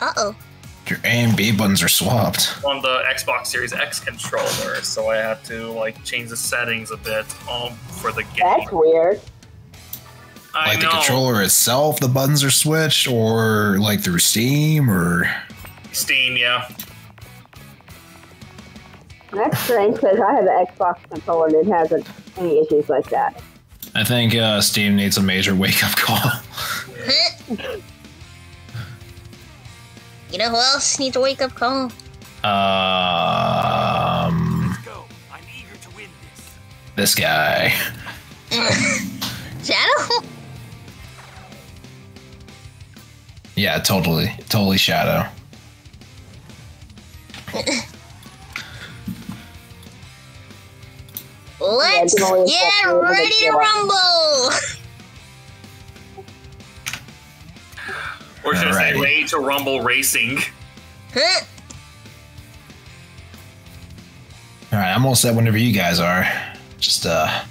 Uh oh. Your A and B buttons are swapped. on the Xbox Series X controller, so I had to like change the settings a bit um, for the game. That's weird. I Like know. the controller itself, the buttons are switched, or like through Steam, or Steam, yeah. That's strange because I have an Xbox controller and it hasn't any issues like that. I think uh, Steam needs a major wake up call. You know who else needs a wake up call? Um, this guy. Shadow? Yeah, totally, totally Shadow. Let's Yeah, I can always get talk to you ready to rumble! Or should I say Alrighty. Ready to Rumble Racing? Huh? All right, I'm all set whenever you guys are. Just uh,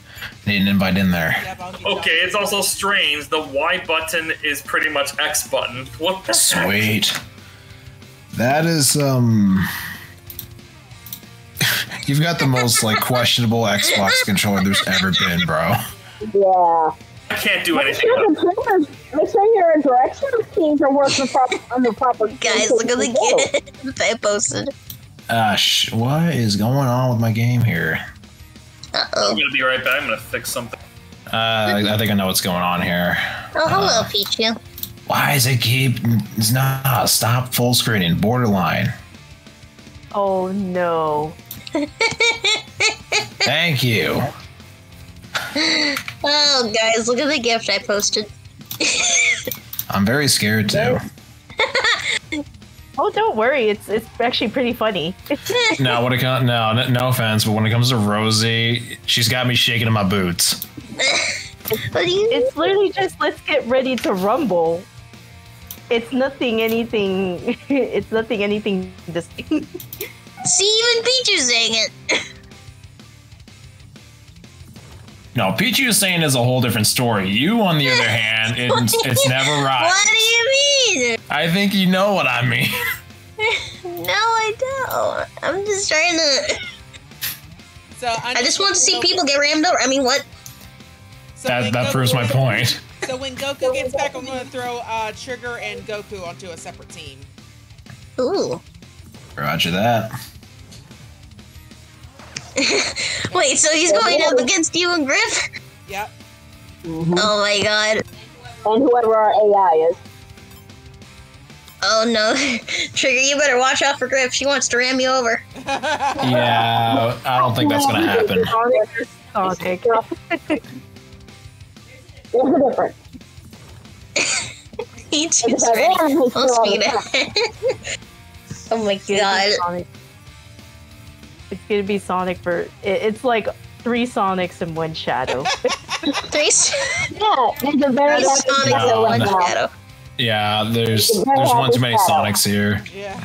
need an invite in there. Yep, I'll keep Okay, it's also strange. The Y button is pretty much X button. What the heck? Sweet. That is um. You've got the most like questionable Xbox controller there's ever been, bro. Yeah. I can't do anything. Sure, about make sure your direction keys are working proper on the proper. Guys, look at the gift I posted. Ash, what is going on with my game here? Uh-oh. I'm gonna be right back. I'm gonna fix something. Uh, I I think I know what's going on here. Oh, hello, Pichu. Why is it keep? It's not stop full screen screening. Borderline. Oh no. Thank you. Oh, guys, look at the gift I posted. I'm very scared too. Oh, don't worry. It's it's actually pretty funny. No, when it comes, no, no, no offense, but when it comes to Rosie, she's got me shaking in my boots. What do you? It's literally just let's get ready to rumble. It's nothing anything. It's nothing anything distinct. See, even Pichu's saying it. No, Pichu is saying is a whole different story. You, on the other hand, it's, it's never right. What do you mean? I think you know what I mean. No, I don't. I'm just trying to. So I just want to see people get rammed over. I mean, what? So That that Goku- proves my point. So when Goku gets back, I'm going to throw uh, Trigger and Goku onto a separate team. Ooh. Roger that. Wait, so he's going up against you and Griff? Yep. Mm-hmm. Oh my god. And whoever our AI is. Oh no. Trigger, you better watch out for Griff. She wants to ram you over. Yeah, I don't think that's gonna happen. Sonic. There's a difference. He too's Because ready. I am his I'll girl speak all the it. oh my god. Sonic. It's gonna be Sonic for. It, it's like three Sonics and one Shadow. Three s- Yeah, there's a very three happy Sonics No, and one no. shadow. Yeah, there's there's one too many Sonics here. Yeah.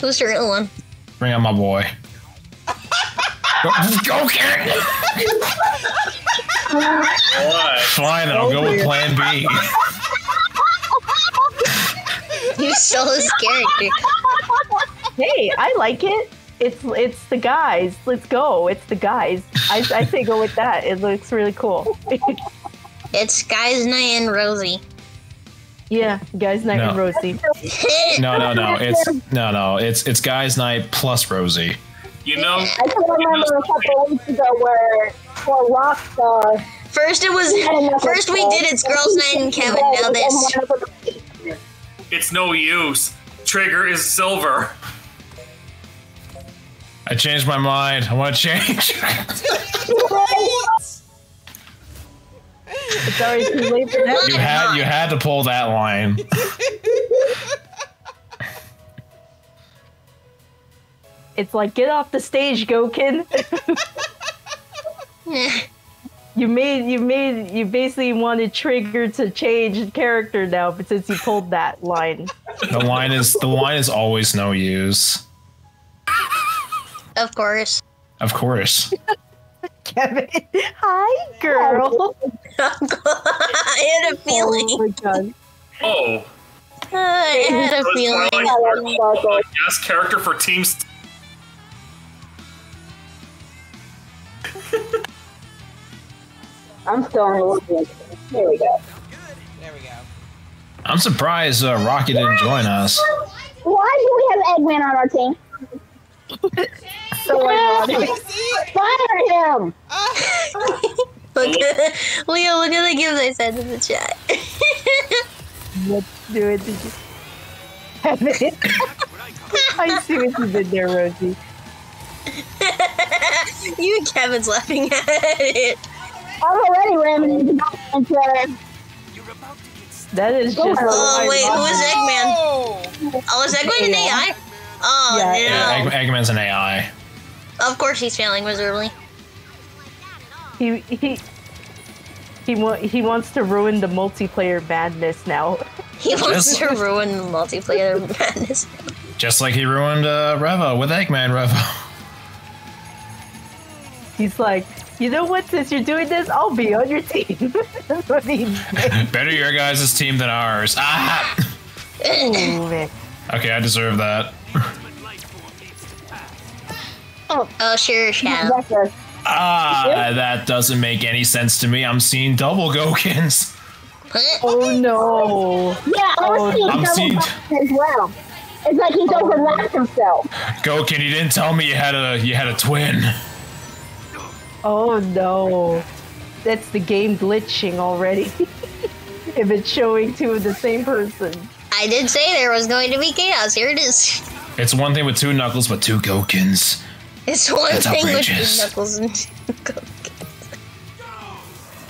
Who's your real one? Bring out my boy. Go, Karen! What? Fine, then I'll go with Plan B. You stole his character. Hey, I like it. It's it's the guys. Let's go. It's the guys. I, I say go with that. It looks really cool. It's Guys Night and Rosie. yeah, guys, Night and No. Rosie. No, no, no. It's no, no. It's it's guys' night plus Rosie. You know, I can remember a couple weeks ago where for Rockstar. First it was first we did it's Girls Night and Kevin, now this. it's no use. Trigger is silver. I changed my mind. I want to change. It's already too late for that. you had you had to pull that line. It's like get off the stage, Gokin. you made you made you basically wanted Trigger to change character now, but since you pulled that line. The line is the line is always no use. Of course. Of course. Kevin. Hi, girl. I had a feeling. Oh feeling. my god. Oh, Hi. had a feeling. like I like Sparkle. Best character for teams. I'm still on the looking. Here we go. There we go. I'm surprised uh, Rocky didn't join us. Why do we have Eggman on our team? So ironic. Fire him! Look at Leo, look at the gifts I sent in the chat. Let's do it. Did you have it? I see what you did there, Rosie. you and Kevin's laughing at it. I'm already ramming into into That is just. Oh, wait, who is ironic. Eggman? Oh, is Eggman an AI? Oh, Yeah, Yeah. Egg- Eggman's an AI. Of course he's failing miserably. He he he wa- he wants to ruin the multiplayer madness now. He wants Yes. to ruin the multiplayer madness. Just like he ruined uh, Revo with Eggman Revo. He's like, you know what? Since you're doing this, I'll be on your team. That's what he did. Better your guys' team than ours. Ah! Ooh, man. Okay, I deserve that. Oh, oh, sure, Shadow. Vector. Ah, that doesn't make any sense to me. I'm seeing double Gokins. Oh no. Yeah, I Oh, was seeing I'm double seeing- Vector as well. It's like he's overlapped himself. Gokin, you didn't tell me you had a you had a twin. Oh no. That's the game glitching already. if it's showing two of the same person. I did say there was going to be chaos. Here it is. It's one thing with two knuckles, but two Gokins. It's one That's thing with outrageous. two knuckles and two cookies.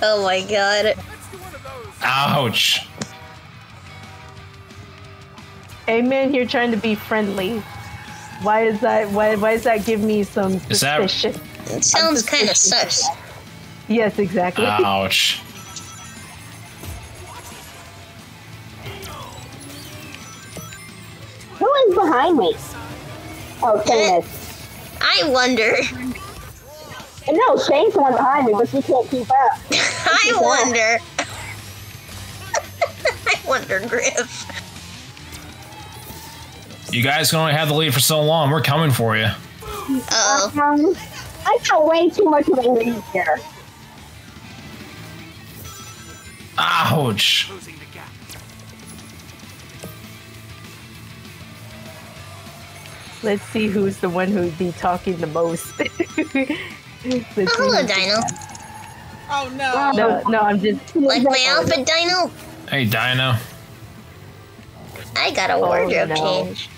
Oh my god. Ouch. Hey man, here trying to be friendly. Why is that? Why, why does that give me some Is that- suspicion? It sounds kind of sus. Yes, exactly. Ouch. Who is behind me? Oh, Shane is. I wonder. No, Shane's the one behind me, but she can't keep up. I wonder. I wonder, Griff. You guys can only have the lead for so long. We're coming for you. Oh, Um, I got way too much of a lead here. Ouch. Let's see who's the one who'd be talking the most. Let's oh hello, Dino. oh no. No, no, I'm just. Like my outfit, Dino. Hey, Dino. I got a Oh, wardrobe no. change.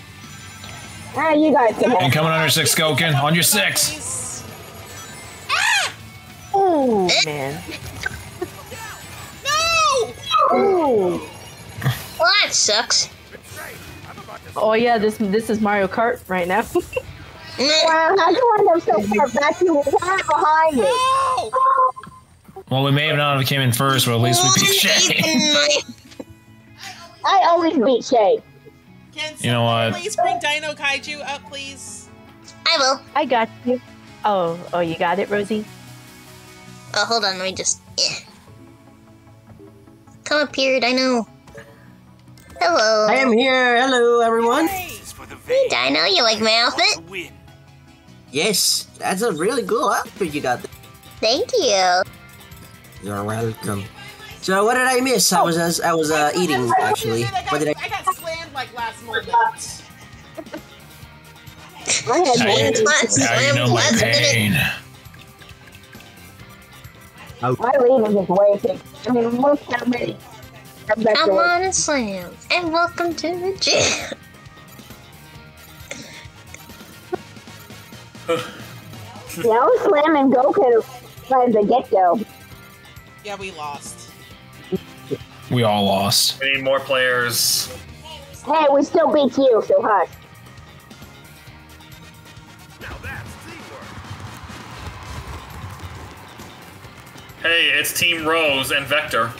Ah, you guys can have Incoming on your six, Gokin. On your six. Please. Oh man. No! Ooh. Well, that sucks. Oh yeah, this this is Mario Kart right now. Wow, how'd you end up so far back? You were right behind me. Well, we may have not have came in first, but at least we beat Shay. Ethan, I always beat Shay. Can You know someone what? Please bring Dino Kaiju up, please. I will. I got you. Oh, oh, you got it, Rosie. Oh, hold on. Let me just. eh. Come up here, Dino. Hello. I am here. Hello, everyone. Hey, Hey, Dino. You like my outfit? Yes, that's a really cool outfit you got. there. Thank you. You're welcome. So, what did I miss? I was uh, I was uh, eating actually. I got, What did I? I got slammed like last moment. I had Now one. you, Last- now you know my last minute. pain. My lead is just way too. I mean, look how many. I bet Come you- on a slam. And welcome to the gym. Yeah, I was slamming Goku from the get go. Yeah, we lost. We all lost. We need more players. Hey, we still beat you, so hush. Hey, it's Team Rose and Vector.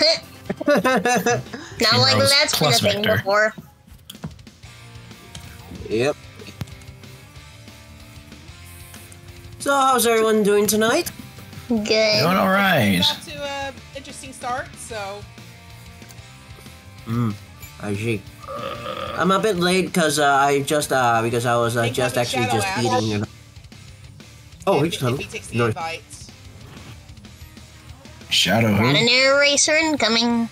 Not Team like Rose that's been a thing Vector. before. Yep. So, how's everyone doing tonight? Good. Doing all right. Got to an interesting start, so Mm. I see. I'm a bit late because uh, I just uh because I was uh, just actually just eating. You know. Oh, if, he's if coming. he takes the No. invite. Shadow Got an who? air racer incoming.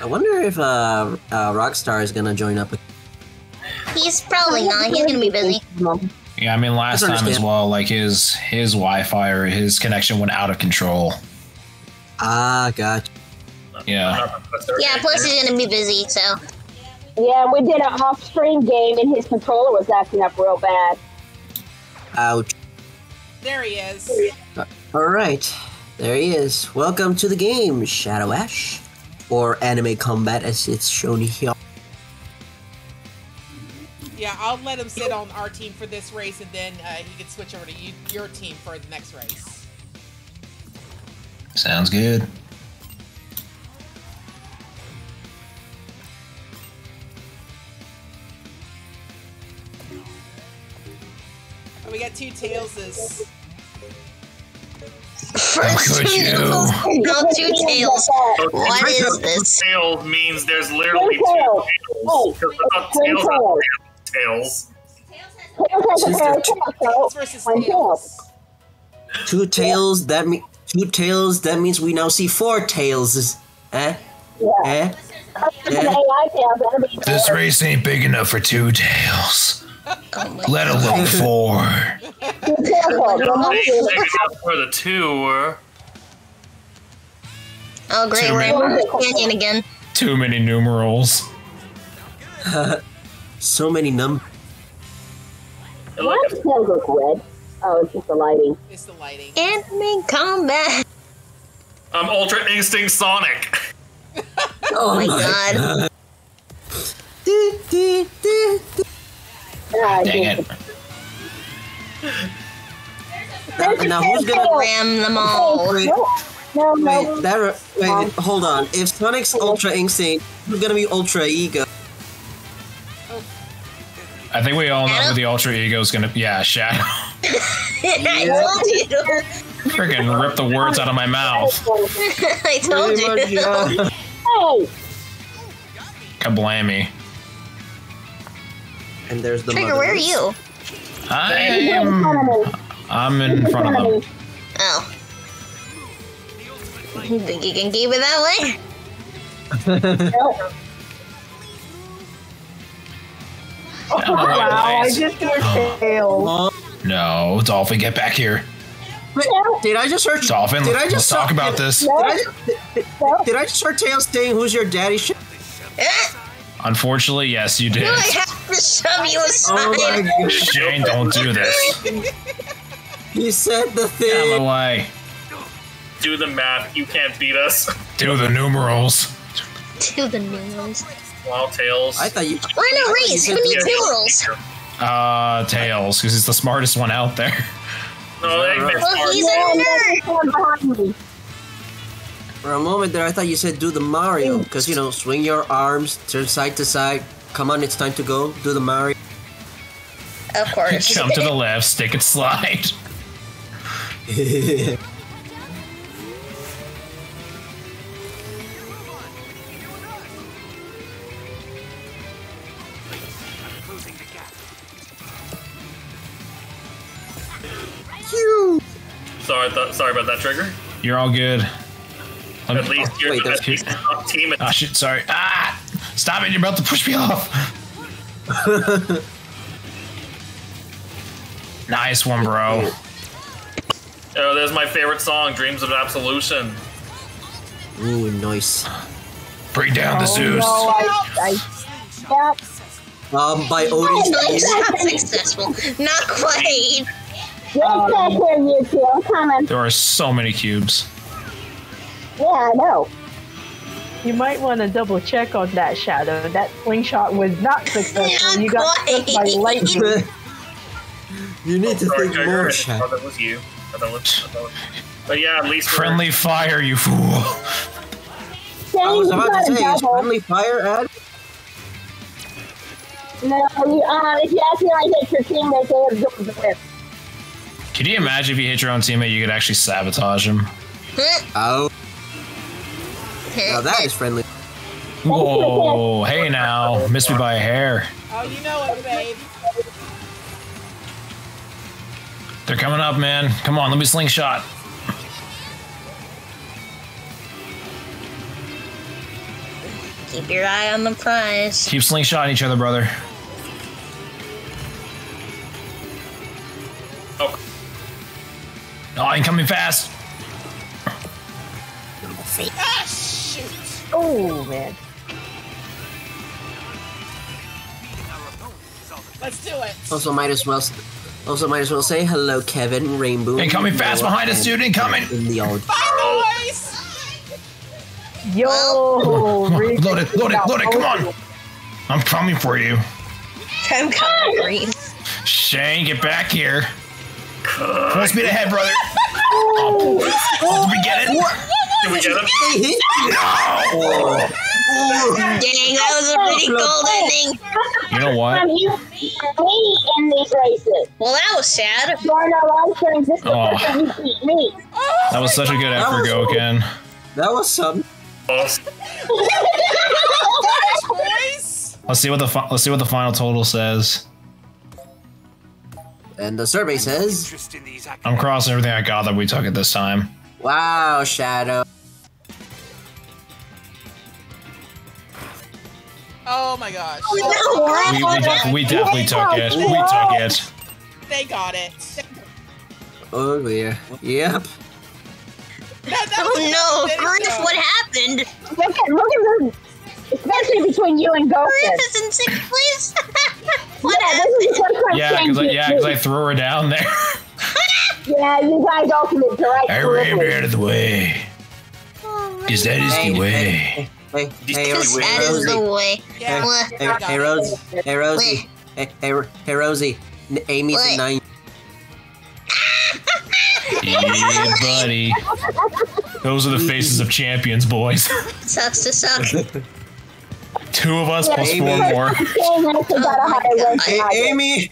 I wonder if uh, uh Rockstar is gonna join up. He's probably not. He's gonna be busy. Yeah, I mean last That's time as well, like his his Wi-Fi or his connection went out of control. Ah, gotcha. Yeah. Yeah, plus he's gonna be busy, so. Yeah, we did an off-screen game, and his controller was acting up real bad. Ouch. There he is. All right, there he is. Welcome to the game, Shadow Ash, or Anime Combat as it's shown here. Yeah, I'll let him sit on our team for this race, and then uh, he can switch over to you, your team for the next race. Sounds good. We got two tailses. First could you? No two tails. What Two is this? Tails means there's literally Two two tails. tails. Because I thought tails tails. tails. Tails has a pair of tails, versus tails. Two tails. That mean two tails. That means we now see four tails. Eh? Yeah. Eh? There's an AI tail, that'll be This race ain't big enough for two tails. My Let alone four. Two tails, so one Big tail. enough for the two. Oh great, Two we're in minutes. Mars Canyon again. Too many numerals. So many num. Why like does tails look red? Oh, it's just the lighting. It's the lighting. Enemy combat. I'm Ultra Instinct Sonic. Oh my God. Du- du- du- du. Dang it. Now, now who's gonna Ram them all. wait? No, no, Wait, that wait. Hold on. If Sonic's Ultra Instinct, who's gonna be Ultra Ego? I think we all know who the Ultra Ego is gonna. Be Yeah, Shadow. I told you. Freaking rip the words out of my mouth. I told Pretty much, you. yeah. Hey, Kablammy. And there's the Trigger, mother where are you? I in am. front of me. I'm in front of them. Oh. You think you can keep it that way? No. Wow, I just hear oh. tails. Oh, No, Dolphin, get back here. wait, did I just hear? Dolphin, Did I let's just talk did- about this. Did I, just, did, did I just hear Tails saying, "Who's your daddy?" Shit. Eh? Unfortunately, yes, you did. Do I have to shove you aside? Oh my god! Shane, don't do this. He said the Out of thing. the way. Do the math. You can't beat us. Do the numerals. To the new ones. Wow, Tails. I thought you. We're in a race? Who needs numerals? Uh, Tails, because he's the smartest one out there. No, Eggman's Well, he's no, a nerd. Stand behind me. For a moment there, I thought you said do the Mario, because you know, swing your arms, turn side to side. Come on, it's time to go. Do the Mario. Of course. Jump to the left, stick and slide. Sorry, th- sorry about that trigger. You're all good. Let At me- least you're Wait, the there's- at least the top team. Ah, shit, sorry. Ah! Stop it, you're about to push me off. nice one, bro. Oh, there's my favorite song, "Dreams of Absolution." Ooh, nice. Bring down the Zeus. No, I, I, yeah, Um, by Odie's Nice, not successful. Not quite. get back here, you. I'm coming. There are so many cubes. Yeah, I know. You might want to double check on that shadow. That slingshot was not successful. You got hit by lightning. you need to Sorry, think trigger. more, I thought that was you. I thought it was, I thought it was- But yeah, at least we're- Friendly fire, you fool. I was James, about to say, is friendly fire ad? No, you, uh, if you accidentally hit your teammate, they absorb the whip. Can you imagine if you hit your own teammate, you could actually sabotage him? Oh, now that is friendly. Whoa, hey now, missed me by a hair. Oh, you know it, babe. They're coming up, man. Come on, let me slingshot. Keep your eye on the prize. Keep slingshotting each other, brother. Oh, Oh, coming fast. Ah, shoot. Oh man. Let's do it. Also, might as well. Also, might as well say hello, Kevin Rainbow. Incoming fast Noah, behind us, and- dude. Incoming. In the old. Bye, boys. Yo. really Load it, load it, load it. Come on. I'm coming for you. I'm coming for you. Shane, get back here. Full speed ahead, brother. Oh, did we get it? Did we get him? Hey, hit Oh. Dang, that was a pretty cold ending. You know what? You me in these races. Well, that was sad. During our live streams, this Oh. first time you beat me. That was such a good effort, Goken. That was some. Let's see what the fi- let's see what the final total says. And the survey says, I'm crossing everything I got that we took it this time. "Wow, Shadow." Oh my gosh. Oh, we, we, def- we definitely took it. We took it. They got it. Oh dear. Yep. That, that Oh no, minute Griff, ago. what happened? Look at, look at them. Especially between you and Gopher. Griff is in sixth place. what Yeah, this is happened? the first Yeah, because I, beat yeah, 'cause. I threw her down there. Yeah, you guys ultimate direct I rammed her out of the way. Oh Cause that is the hey, way. Hey, hey, hey, Because that is the Rosie. way. Yeah. What? Hey, hey, Rosie. Hey, Rosie. Hey, hey, hey, Rosie. Amy's What? a nine. Yeah, buddy. Those are the faces of champions, boys. Sucks to suck. Two of us plus four Amy. more. Oh Shane actually got a Hey, than I did. Amy.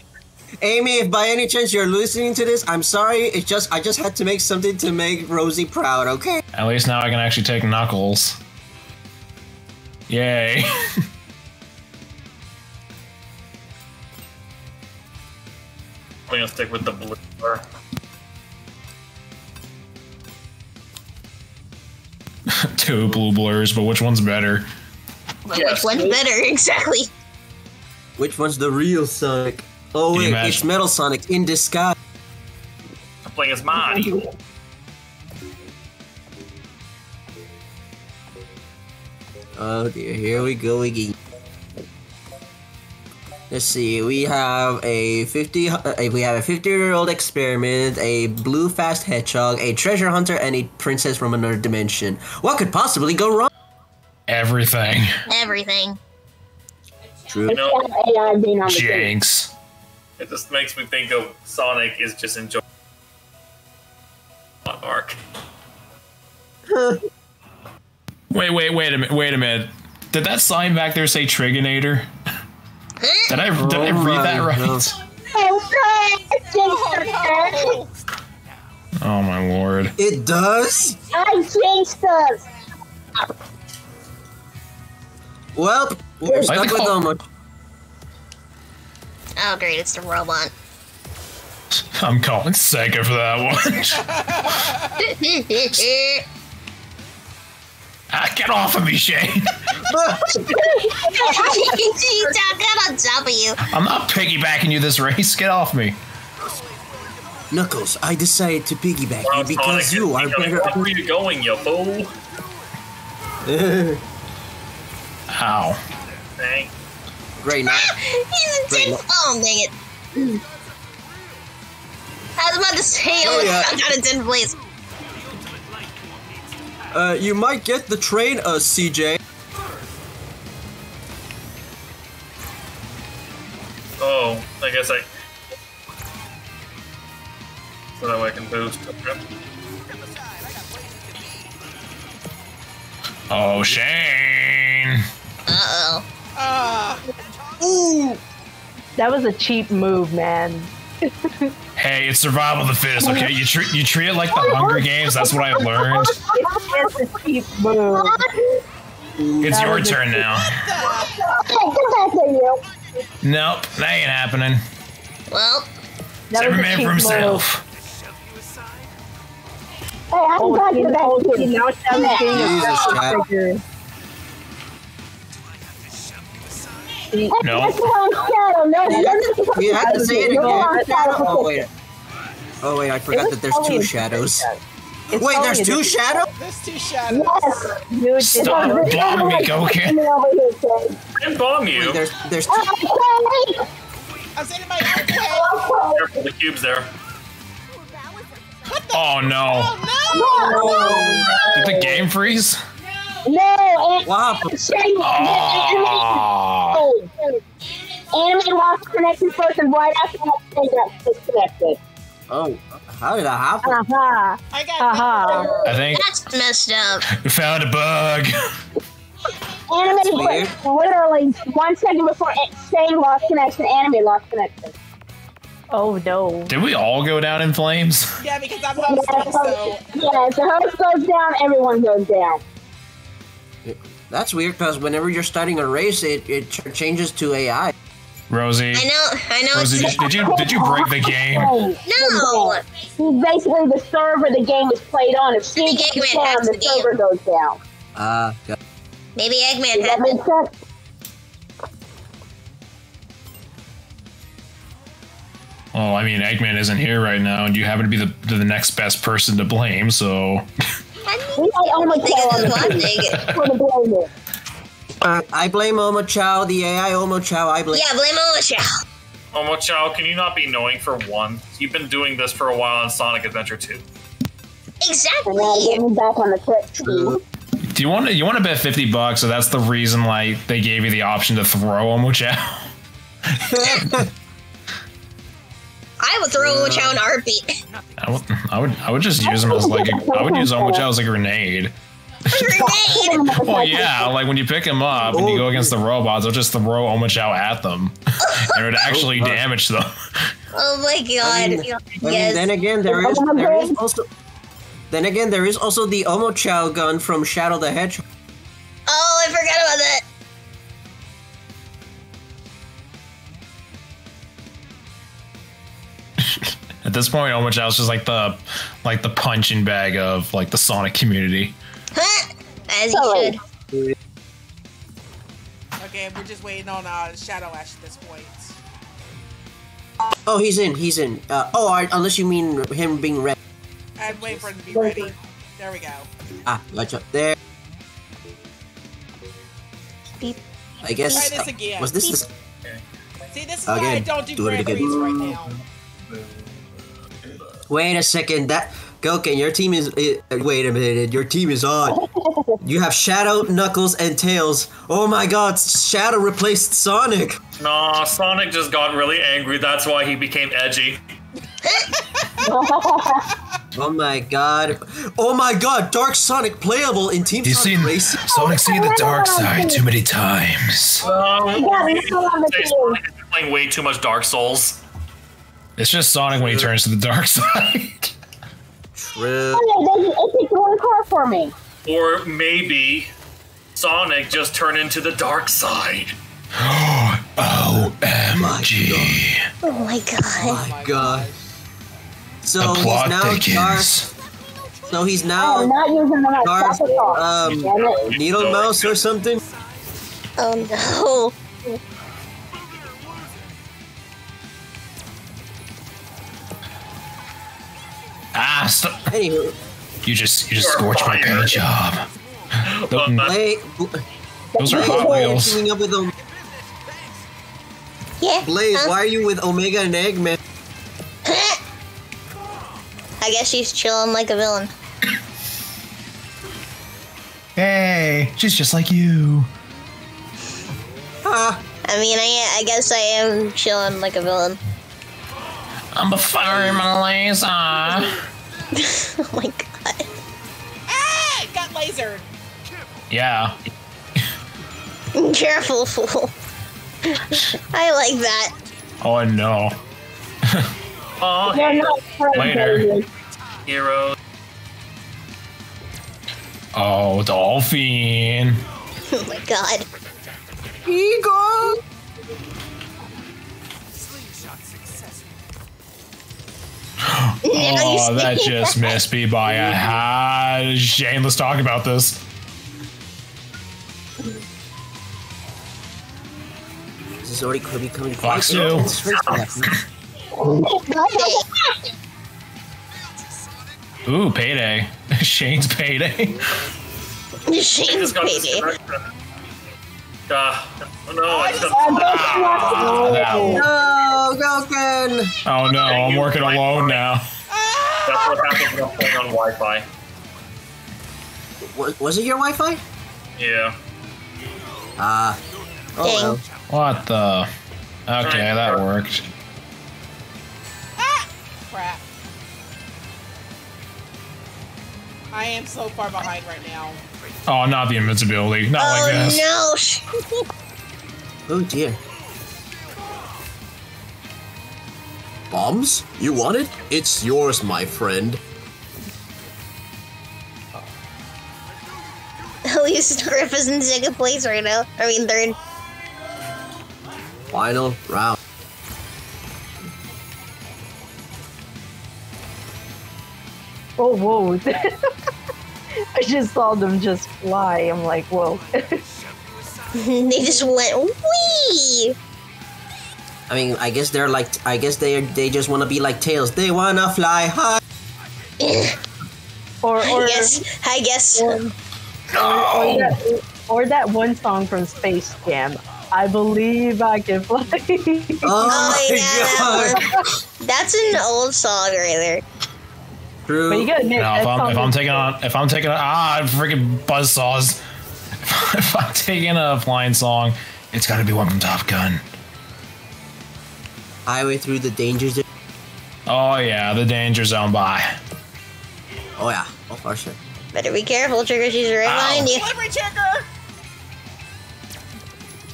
Amy, if by any chance you're listening to this, I'm sorry. It's just I just had to make something to make Rosie proud. Okay. At least now I can actually take Knuckles. Yay. I'm gonna stick with the blue. bar. Two blue blurs, but which one's better? But Yes. Which one's better, exactly? Which one's the real Sonic? Oh wait, imagine? it's Metal Sonic in disguise. I'm playing as Mario. Oh dear, here we go again. Let's see. We have a fifty. Uh, we have a fifty-year-old experiment, a blue fast hedgehog, a treasure hunter, and a princess from another dimension. What could possibly go wrong? Everything. Everything. True. You know, AI being on the team. Jinx. it just makes me think of Sonic is just enjoying on arc. Wait, wait, wait a minute. Wait a minute. Did that sign back there say Trigonator? Did I did I Oh read that oh right? God. Oh no. Oh my lord. It does. I jinxed us. Well, we're Why stuck with call- them. Oh, great, it's the robot. I'm calling Sega for that one. ah, get off of me, Shane. He's got on top of you. I'm not piggybacking you this race. Get off me. Knuckles, I decided to piggyback Wow, you because Sonic, you are like, better. Where are you going, you fool? Ow. Dang. Great, now. He's a Great. Oh, dang it. I was about to say, Oh, oh, yeah. I got a tin place. Uh, you might get the train, uh, CJ. Oh, I guess I. So that way I can boost. Oh, Shane. Uh-oh. Ah. That was a cheap move, man. Hey, it's survival of the fittest. Okay, you treat you treat it like the Hunger Games. That's what I've learned. It's just a cheap move. It's That your was a turn now. Hey, come back here, you. Nope, that ain't happening. Well, It's That every was a man cheap for move. himself. Hey, I'm Oh, back see, to back see, here. now Shadow's getting a Jesus, Chad. trigger. See, No. That's the wrong shadow. No, no, You have to say it You're again. wrong shadow. Oh wait. Oh wait, I forgot that there's two shadows. it's Wait, there's two shadows? There's two shadows. Yes. Dude, it's Stop not- bombing me, Goku. Come over here, Jay. I didn't bomb you. Wait, there's there's oh, two. Oh, I'm sending my earthquake. okay. Careful, the cube's there. Oh no. Oh Did the game freeze? No, and What happened? Shane, Oh. Anime lost connection first, and right after that, Shane got disconnected. Oh, how did that happen? Uh-huh. I got Aha. I think that's messed up. we found a bug. Anime, weird. literally one second before Shane lost connection, Anime lost connection. Oh no. Did we all go down in flames? Yeah, because I'm Yeah, so yeah, if the host goes down, everyone goes down. That's weird because whenever you're starting a race, it, it ch- changes to AI. Rosie. I know, I know. Rosie, It's, did, did you did you break the game? No, He's basically the server the game is played on. If Shane think goes Eggman down, hacks the the server goes down. Ah, got- maybe Eggman Does that had make sense? Well, I mean, Eggman isn't here right now, and you happen to be the the next best person to blame. So We might only Think Uh, I blame Omochao, the AI Omochao. I blame. Yeah, blame Omochao. Momo Chow, can you not be knowing for one? You've been doing this for a while on Sonic Adventure 2. And now Exactly. get me back on the track. True. do you want to you want to bet fifty bucks? So that's the reason like they gave you the option to throw Omochao. I would throw Omochao in a heartbeat. I would, I would I would just use him as like a, I would use Omochao as like a grenade. Grenade. Well, yeah, like when you pick him up and you go against the robots, they'll just throw Omochao at them, and it would actually Oh, damage them. Oh my god. I mean, I mean, then again, there is there is also. Then again, there is also the Omochao gun from Shadow the Hedgehog. oh, I forgot about that. At this point, Omochao Omochao's just like the like the punching bag of like the Sonic community. Huh? As you should. okay, we're just waiting on uh, Shadow Ash at this point. Oh, he's in. He's in. Uh, oh, I, unless you mean him being red. I'm waiting for him to be ready. There we go. Ah, let's up there. Beep. I guess. Try this again. Was this the? See, this is why I Again, don't do do it Grand again. Right now. Wait a second. That Goken, your team is. Uh, wait a minute. Your team is on. You have Shadow, Knuckles, and Tails. Oh my God! Shadow replaced Sonic. Nah, Sonic just got really angry. That's why he became edgy. Oh my God! Oh my God! Dark Sonic playable in Team He's Sonic seen Racing. Sonic seen the dark side too many times. Um, Yeah, we still on the team. Playing way too much Dark Souls. It's just Sonic when he turns to the dark side. True. It it takes one car for me. Or maybe Sonic just turned into the dark side. OMG. Oh my god. Oh my God. So The he's plot now Dark. thickens. So he's I'm now not using the Dark. car. Um, Needle Mouse or something. Oh no. Ah, stop. Anywho, You just you just You're scorched my fired. paint job. Well, Th- Blaze. Those are Blaze, Hot are you Wheels. teaming up with Om- Yeah. Blaze, huh? why are you with Omega and Eggman? I guess she's chilling like a villain. Hey, she's just like you. Ah, I mean, I, I guess I am chilling like a villain. I'm a fire my laser. oh my god. Ah! Got lasered. Yeah. Careful, fool. I like that. Oh no. oh, They're not Later. baby. hero. Oh, dolphin. Oh my god. Eagle! Oh, that just missed me by a hat. Shane, let's talk about this. This is already could be coming Fox quite- two. It's first step. Ooh, payday. Shane's payday. Shane's Just got baby. Ah, oh no, I it's just- got- Ah, that- No, Goken! oh no, I'm working alone now. that's what happens when I'm playing on Wi-Fi. Was, was it your Wi-Fi? Yeah. Ah. oh well. What the? Okay, that worked. Crap. I am so far behind right now. Oh, not the invincibility. Not Oh like this. no! Oh dear. Bombs? You want it? It's yours, my friend. At least Griff is in second place right now. I mean third. Final round. Oh, whoa. I just saw them just fly. I'm like, whoa. they just went wee. I mean, I guess they're like, I guess they they just want to be like tails. They wanna fly high. or, I guess. I guess. or, or, that, or that one song from Space Jam. I believe I can fly. Oh, Oh, my yeah. god! That's an old song right there. True. but you gotta admit, No, if I'm if I'm taking on if I'm taking on ah freaking buzzsaws. If I'm taking a flying song, it's got to be one from Top Gun. Highway through the danger zone. Oh yeah, the danger zone. by. Oh yeah. Oh for sure. Better be careful, Trigger. She's right Ow. behind you. Delivery checker!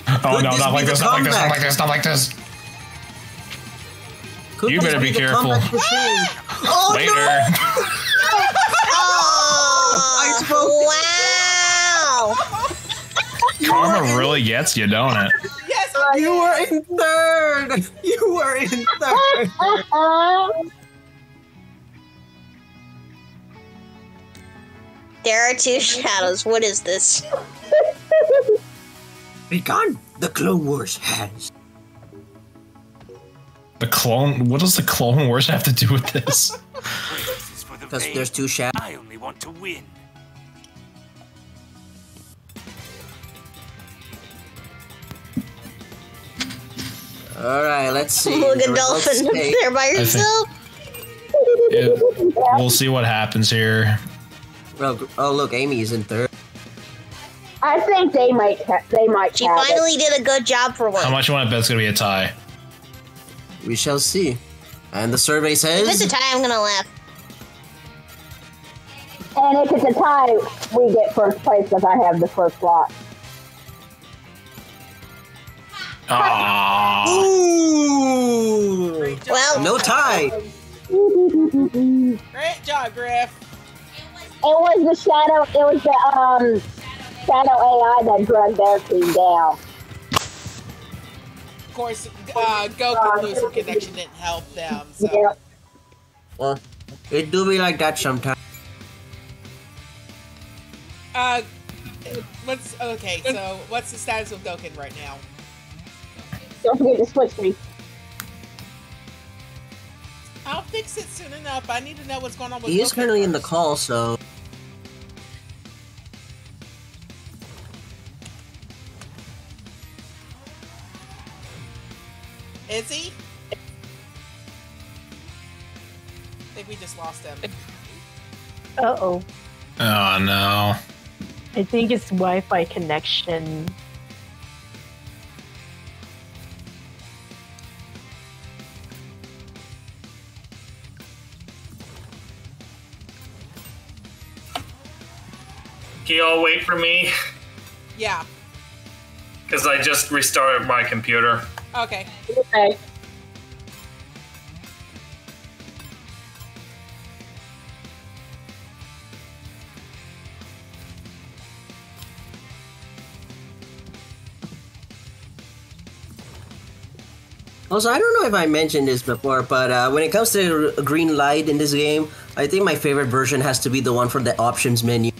Oh Could no, this not be like this, not like this, not like this, not like this. Could You better be the careful. comeback for Shane? oh Later. Oh! I spoke. Wow! Karma really gets you, don't it? Yes, no! You were in third. You were in third. There are two shadows. What is this? Begone. The Clone Wars has. The clone. What does the clone wars have to do with this? Because there's two shadows. I only want to win. All right. Let's see. Look at Dolphin up there by yourself. It- we'll see what happens here. Oh, oh, look, Amy is in third. I think they might. They might. She have it. finally did a good job for one. How once. much you want to bet it's gonna be a tie? We shall see. And the survey says. If it's a says. tie, I'm gonna laugh. And if it's a tie, we get first place because I have the first slot. Ah, Ooh. Well, No tie. Great job, Griff. It was the shadow. It was the um shadow AI that dragged their team down. Of course, uh, Goku losing connection didn't help them. So Yeah. Well, it do be like that sometimes. Uh, what's okay? So, what's the status of Goken right now? Don't forget to switch me. I'll fix it soon enough. I need to know what's going on with. He is Goku currently in the call, so. Is he? I think we just lost him. Uh oh. oh no. I think it's Wi Fi connection. Can you all wait for me? Yeah. Because I just restarted my computer. Okay. Okay. Also, I don't know if I mentioned this before, but uh, when it comes to green light in this game, I think my favorite version has to be the one from the options menu.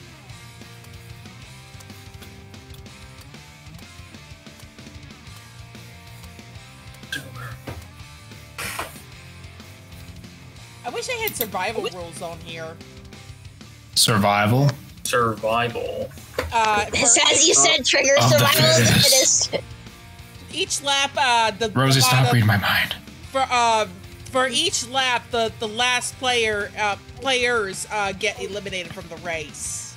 Survival rules on here. Survival. Survival. Uh, for As you said, trigger Of survival of the fittest. fittest. each lap, uh, the Rosie, stop bottom- reading my mind. for uh for each lap the the last player uh players uh get eliminated from the race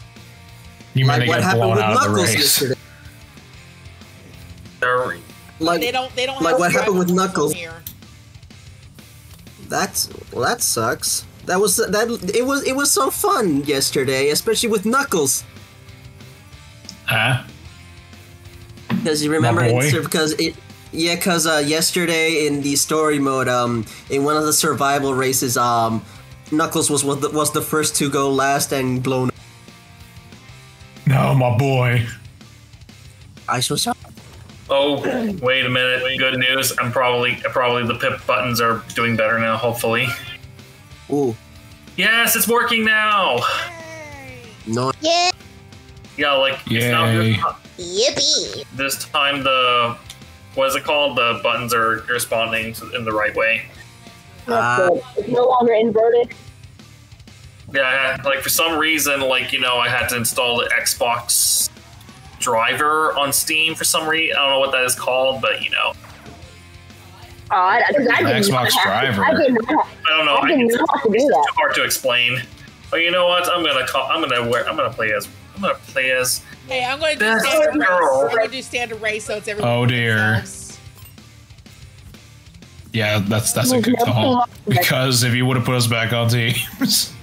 You might Like what get happened blown with out of the Knuckles race. yesterday. There, Like they don't they don't like have what happened with Knuckles. here that's well, that sucks. That was that. It was it was some fun yesterday, especially with Knuckles. Huh? Because you remember, My in because it, yeah, because uh, yesterday in the story mode, um, in one of the survival races, um, Knuckles was was the, was the first to go last and blown. No, my boy. I was shocked. oh, wait a minute. Good news. I'm probably probably the pip buttons are doing better now. Hopefully. Ooh, Yes, it's working now. no, Yeah, Yeah, like it's now Yay. this, yippee. this time the what is it called? The buttons are responding to- in the right way. That's Ah. It's no longer inverted. Yeah, like for some reason, like you know, I had to install the Xbox driver on Steam for some reason. I don't know what that is called, but you know, Oh, I, 'cause I did Xbox not have to- driver. I did not have, I don't know. I I, didn't it's know how to do it's that. too hard to explain. But you know what? I'm gonna call. I'm gonna wear. I'm gonna play as. I'm gonna play as. hey i'm gonna do That's standard race girl. i'm gonna do standard race so it's everyone Oh, dear. themselves. Yeah, that's that's a good call. Because if you would have put us back on teams,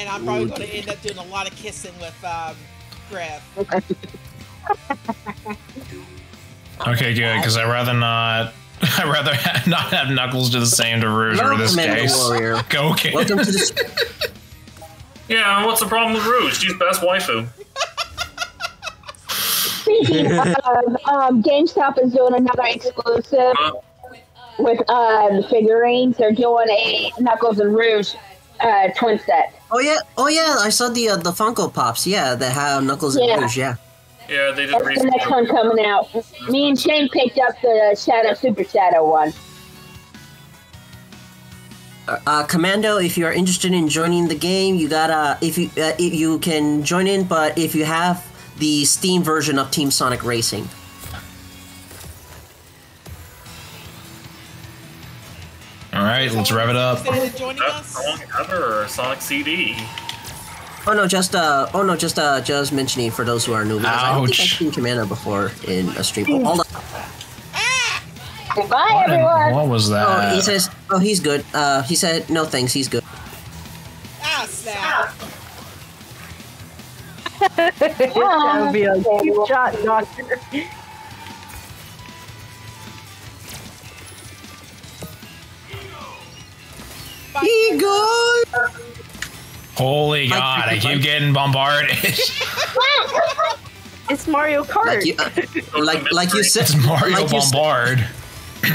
and i'm probably going to end up doing a lot of kissing with um griff okay, good. Because I'd rather not. I'd rather ha- not have Knuckles do the same to Rouge in this Commander case. Warrior. Go, kid. Welcome to the. Yeah, what's the problem with Rouge? She's best waifu. Speaking of, um, GameStop is doing another exclusive Uh, with um, figurines. They're doing a Knuckles and Rouge uh, twin set. Oh yeah, oh yeah, I saw the uh, the Funko Pops. Yeah, that have Knuckles and Yeah. Rouge. Yeah. yeah, they did That's the next one coming out. Me and Shane picked up the Shadow Super Shadow one. Uh, Commando, if you are interested in joining the game, you gotta if you uh, if you can join in, but if you have the Steam version of Team Sonic Racing. All right, let's rev it up. Interested in joining us song ever, Sonic CD. Oh no, just uh, oh no, just uh, just mentioning for those who are new. I don't think I've Ouch. seen Commander before in a stream. Oh, hold on. Goodbye, What, in- everyone. what was Oh, that? he says, oh, he's good. Uh, he said, no thanks, he's good. ah snap that would be a cheap shot, Doctor. Bye. He good. Holy God, I keep getting bombarded. It's Mario Kart. Like you, uh, like like you said, it's Mario like you, said-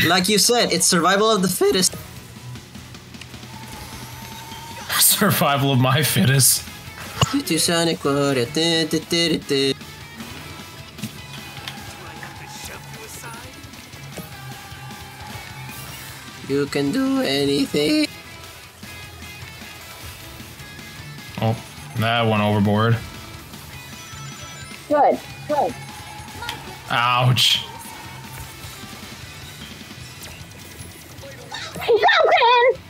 like you said, it's survival of the fittest. Survival of my fittest. Sonic. You can do anything. Oh, that went overboard. Good, good. Ouch. Something!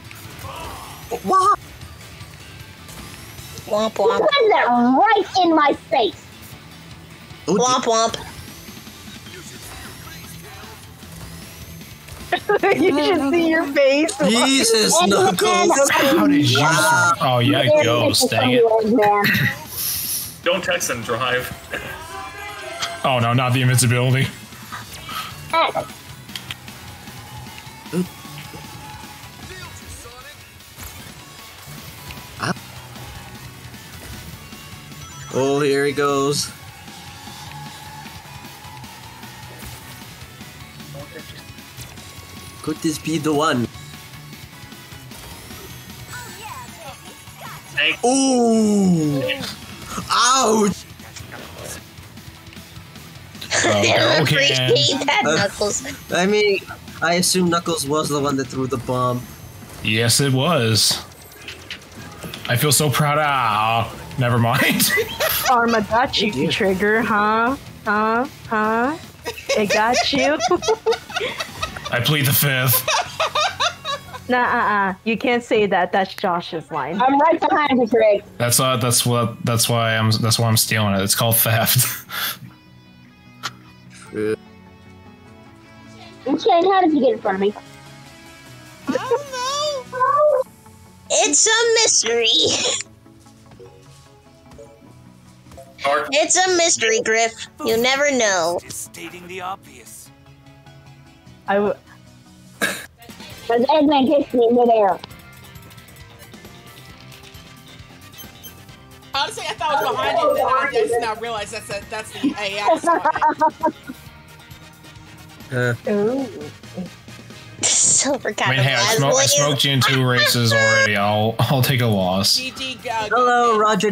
Wow. Womp You womp. said that right in my face. Oh, Womp womp. you should mm-hmm. see your face. Jesus, Knuckles. How did you? Wow. Oh yeah, Yeah, ghost. Dang it. Don't text and drive. Oh no, not the invincibility. Oh. Oh, here he goes. Could this be the one? Thank Ooh! Ouch! Oh, okay. Appreciate that, Knuckles. I mean, I assume Knuckles was the one that threw the bomb. Yes, it was. I feel so proud. Ah, never mind. Arma got you, dear. Trigger, huh? Huh? Huh? It got you? I plead the fifth. nah, uh, uh. You can't say that. That's Josh's line. I'm right behind you, Greg. That's uh, that's what that's why I'm that's why I'm stealing it. It's called theft. And Shane, how did you get in front of me? I don't know. It's a mystery. It's a mystery, Griff. You never know. Is stating the obvious. I w- Because Eggman hits me in midair. Honestly, I thought it was behind you, and then I just now realized that's a, that's the AX on it. uh, Ooh. Silver I mean, hey, I, smoke, I smoked you in two races already. I'll I'll take a loss. GG. Uh, hello, Roger.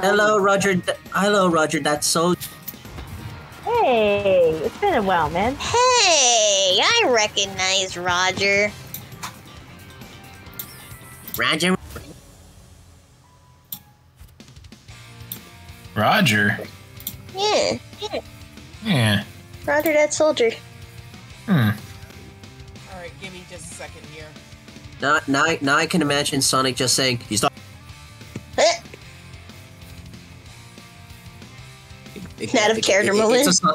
hello, Roger. Hello, Roger. That's so. Hey, it's been a while, man. Hey, I recognize Roger. Roger. Roger. Yeah, Yeah. Roger that soldier. Hmm. All right, give me just a second here. Now, now, I- now I can imagine Sonic just saying, "He's not." Eh, Out of character moment. It's a,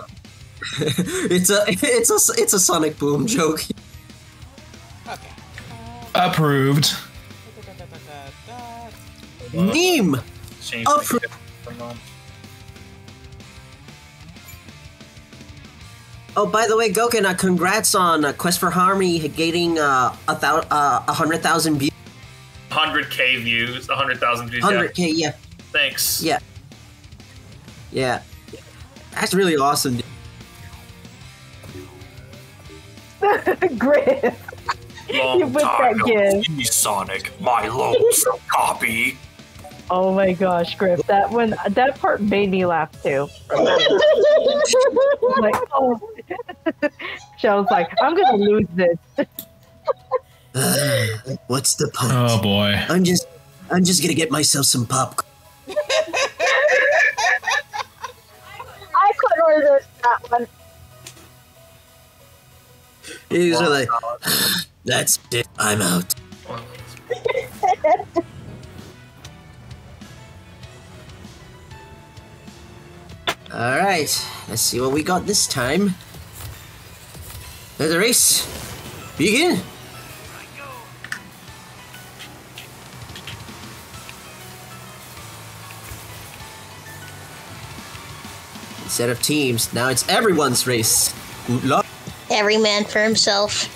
it's a it's a it's a Sonic Boom joke. Okay. Approved. Meme. Change Oh, my for- gift from, by the way, Goken, uh, congrats on uh, Quest for Harmony getting uh, a thou- uh, a hundred thousand views. 100k views, 100,000 views. Hundred k, yeah, Thanks. yeah, yeah. That's really awesome. dude. Griff, Long you put that gift. See, Sonic, my lonesome copy. Oh my gosh, Griff, that one, that part made me laugh too. like, oh. she was like, I'm gonna lose this. What's the point? Oh boy. I'm just I'm just gonna get myself some popcorn. Couldn't resist that one. He's like, that's it. I'm out. All right, let's see what we got this time. Let the race begin. Instead of teams, now it's everyone's race. Good luck. Every man for himself.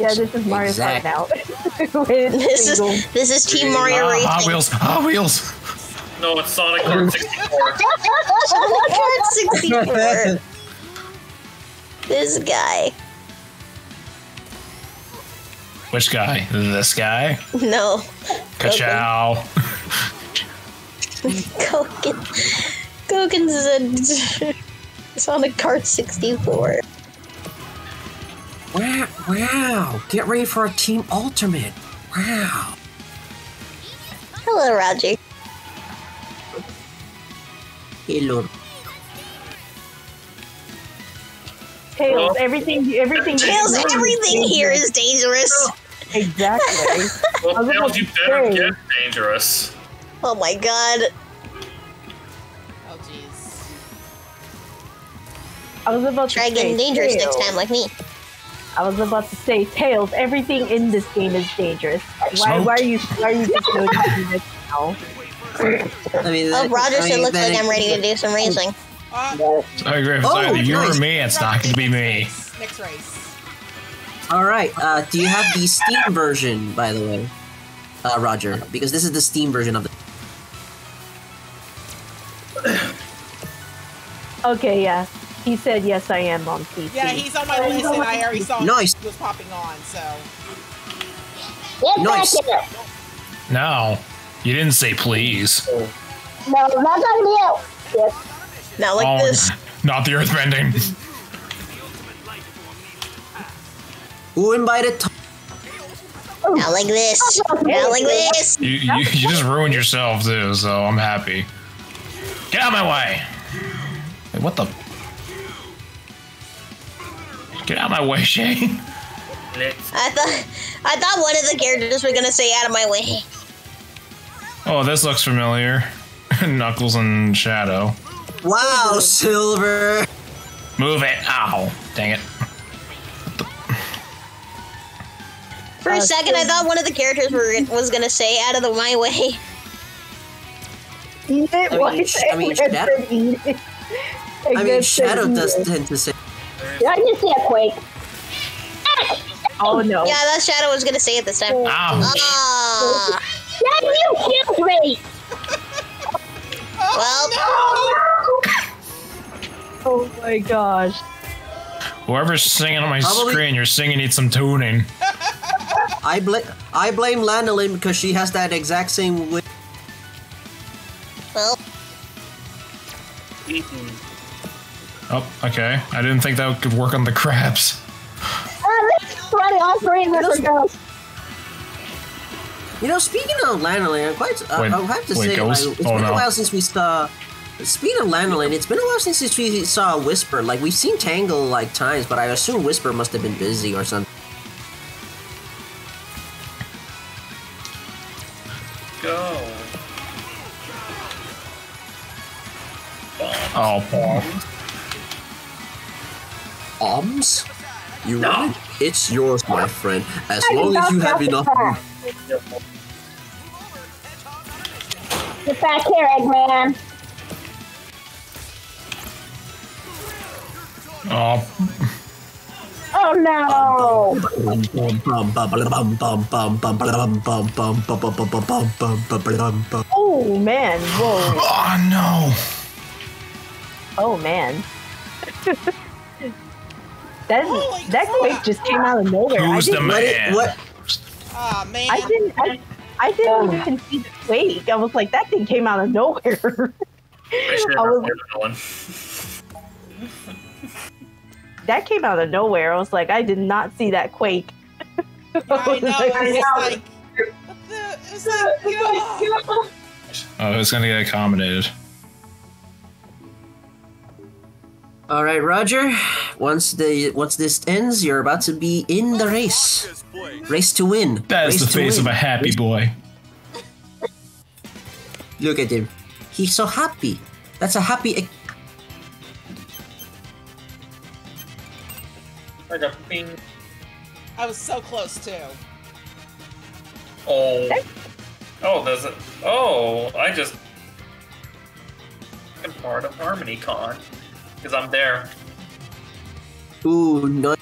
Yeah, this is Mario Exact- Kart now. This is this is Team Mario Ah, Racing. Hot Wheels. Hot Wheels. No, it's Sonic Kart 64. Kart 64. This guy. Which guy? This guy? No. Ka-chow. Goken. Goken's a Sonic Kart 64. Wow, wow. Get ready for a team ultimate. Wow. Hello, Roger. Hello. Tails, everything, everything. Tails, everything here is dangerous. Exactly. Well, Tails, you better say. get dangerous. Oh my god. I was about to Try say getting dangerous Tails. next time, like me. I was about to say, Tails. Everything in this game is dangerous. Why? Why are you? Why are you just noticing this now? I mean, Oh, that- Roger I said mean, looks that- like I'm ready to do some racing. Uh, Sorry, Griff. It's Oh, either you or me. It's not going to be me. Next race. All right. Uh, do you have the Steam version, by the way, uh, Roger? Because this is the Steam version of the. Okay, yeah. He said yes, I am on PC. Yeah, he's on my list, and I already saw Nice. he was popping on. So Get Nice. back. No, you didn't say please. No, not gonna be you. Yes. Not like oh, this. not the earthbending. Who invited Tom? Not like this. Not like this. You, you, you just ruined yourself too, so I'm happy. Get out of my way! Wait, what the? Get out of my way, Shane. Let's I thought I thought one of the characters were gonna say out of my way. Oh, this looks familiar. Knuckles and Shadow. Wow, Silver. Move it! Ow! Dang it! For a second, I thought one of the characters were was gonna say out of the my way. Eat it. I mean, I mean, Shadow- said eat? I mean, Shadow does tend to say. Did I just see a quake? Oh no. Yeah, that Shadow was gonna say it this time. Ow! Ah, Dad, you killed me! well, Oh my gosh. Whoever's singing on my Probably- screen, your singing needs some tuning. I blame I blame Lanolin because she has that exact same. Wi- well, eaten. Oh, okay. I didn't think that could work on the crabs. This is funny. All three of us are ghosts. You know, speaking of Lanolin, I'm quite. Uh, Wait, I have to wait, say, Ghost? like, it's Oh, been no. a while since we saw. Speaking of Lanolin, it's been a while since we saw Whisper. Like we've seen Tangle like times, but I assume Whisper must have been busy or something. Go. Oh, arms you no. want it? It's yours, my friend. As I long as you have enough. Get back here, Eggman. Oh. Oh no! Oh man! Whoa! Oh no! Oh man! that Holy that quake just came out of nowhere. I Who's the didn't, What? man? What? Ah man. I didn't. I, I didn't even see the quake. I was like, that thing came out of nowhere. I should I was- that one. that came out of nowhere. I was like, I did not see that quake. I know. It was just like. what the- It was like. yeah. Oh, it's gonna get accommodated. All right, Roger. Once the once this ends, you're about to be in the race. Race to win. That is race the face win. of a happy Race- boy. Look at him. He's so happy. That's a happy. I got ping. I was so close too. Oh. Oh, there's a. Oh, I just. I'm part of HarmonyCon. Because I'm there. Ooh, no.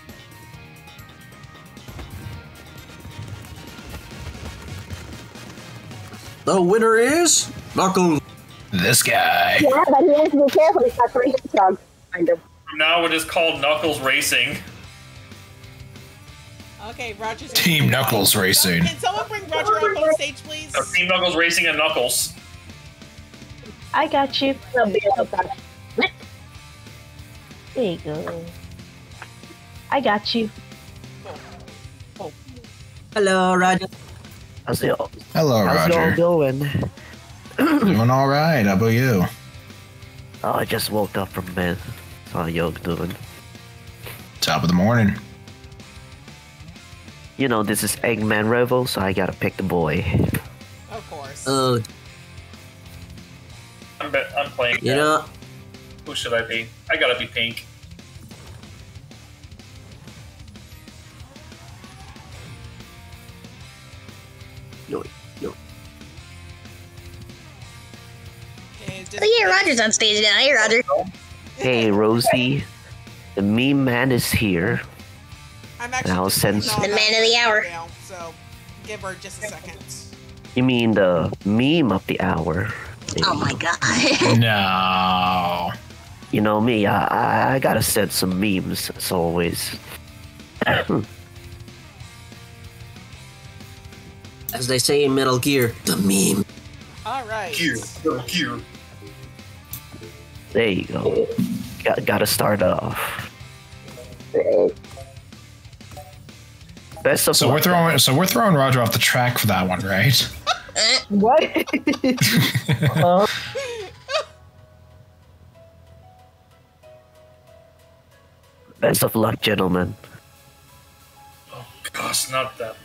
The winner is Knuckles. This guy. Yeah, but he has to be careful. He's got three hedgehogs behind him. Now it is called Knuckles Racing. Okay, Roger's. Team Knuckles Racing. Can someone bring Roger up on stage, please? So Team Knuckles Racing and Knuckles. I got you. He'll be okay. There you go. I got you. Hello, Roger. How's it, Hello, how's it all Roger. going? Doing all right. How about you? Oh, I just woke up from bed. How you doing? Top of the morning. You know, this is Eggman Revo, so I gotta pick the boy. Of course. Oh. I'm, be- I'm playing. you know, Who should I be? I gotta be pink. No, no. Okay, just- oh yeah, Roger's on stage now. Hey, Roger. Hey, Rosie. The meme man is here. I'm actually I'll just send- The man of the hour. now, so give her just a second. You mean the meme of the hour? Oh my god. No. You know me, I, I, I gotta send some memes as always. As they say in Metal Gear, the meme. All right. Gear, gear. There you go. Got, gotta start off. Best of So we're throwing so we're throwing Roger off the track for that one, right? What? Huh? Best of luck, gentlemen. Oh Gosh, not that.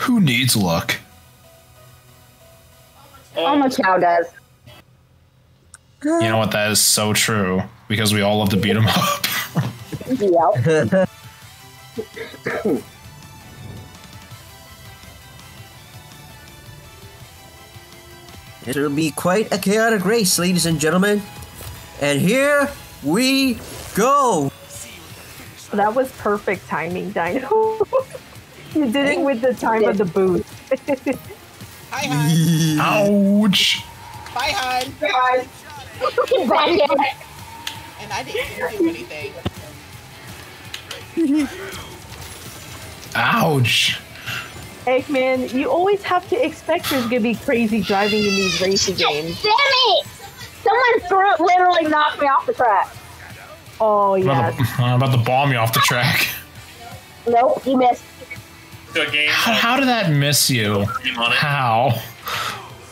Who needs luck? Oh, Almost how does. You know what? That is so true because we all love to beat him up. Yep. It'll be quite a chaotic race, ladies and gentlemen. And here we go. That was perfect timing, Dino. you did it with the time of the boost. Hi, hon. Ouch! Bye, hon. Back in. And I didn't do anything. Ouch! Eggman, you always have to expect there's gonna be crazy driving in these racing games. Damn it! Someone threw, literally knocked me off the track. Oh I'm yeah. about, to, I'm about to bomb you off the track. Nope, you missed. The game How, how did that miss you? game on it How?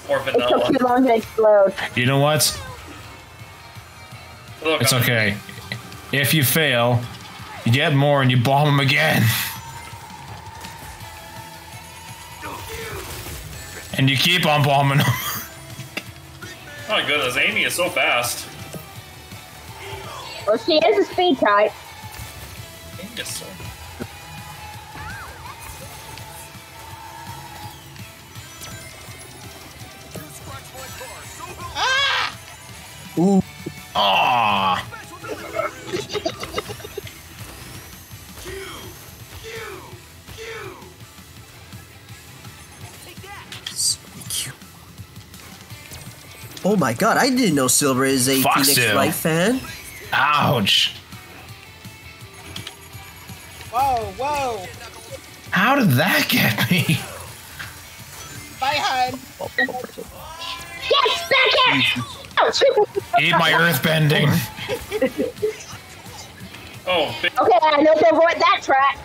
or It took too long to explode. You know what? Look, It's I'm- okay. If you fail, you get more and you bomb them again. And you keep on bombing him. Oh my goodness, Amy is so fast. Well, she is a speed type. Amy is so. Aww. Oh my god, I didn't know Silver is a Fuck Phoenix Sil. Wright fan. Ouch. Whoa, whoa. How did that get me? Bye, hon. Yes, back here! Ouch. Eat my earth bending. Oh, big, Okay, I know to avoid that track.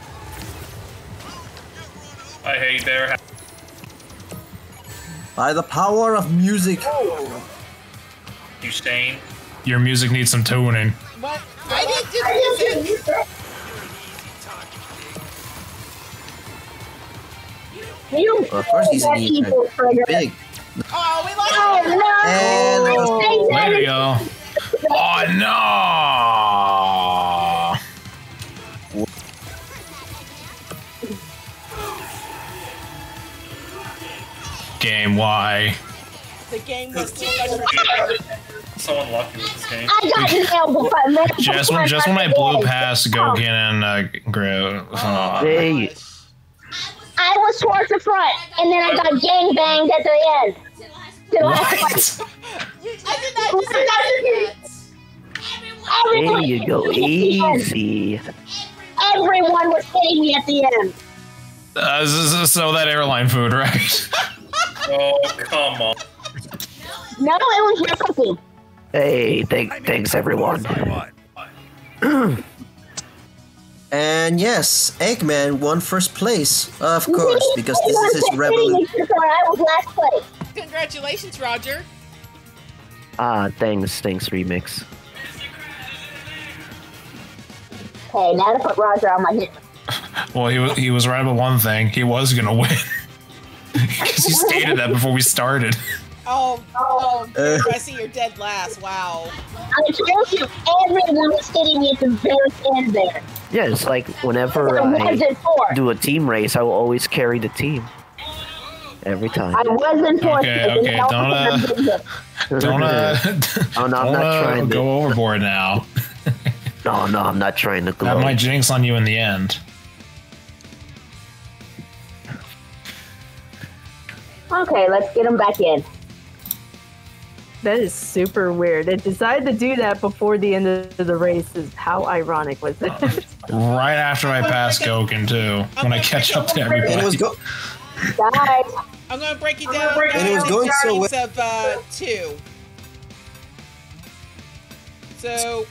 I hate their. By the power of music. You Shane. Your music needs some tuning. What? I didn't do this. You Of course he's an that E trigger. Big. Oh, we lost. Oh And that was- no! Way to go. Oh no! Game Y. The game was too much for So unlucky with this game. I got nailed with a Just when just when I blew past Goken and uh, Gro. Oh. Hey, I was towards the front, and then I got gang banged at the end. The last What? I did not deserve that. there you go. Easy. everyone was hitting me at the end. Uh, so, so that airline food, right? Oh, come on. No, it was your cooking. Hey, thank, thanks everyone. And yes, Eggman won first place, of course, because this is his revolution. I was last place. Congratulations, Roger. Ah, thanks, thanks, remix. Okay, now to put Roger on my hit. Well, he was he was right about one thing. He was gonna win because he stated that before we started. Oh, oh, Uh. I see you're dead last. Wow. I told you, everyone was hitting me at the very end there. Yeah, it's like whenever I I wasn't for. do a team race, I will always carry the team. Every time. I wasn't for. Okay, okay, don't, uh, Don't uh, Oh, no, I'm don't, not uh, trying to. go overboard now. No, no, I'm not trying to That glow. might jinx on you in the end. Okay, let's get him back in. That is super weird. It decided to do that before the end of the race. Is how ironic was it? Right after I pass Goken too, when I catch up to everybody. It was go- I'm going to break it down And it was going so terms of uh, two. So,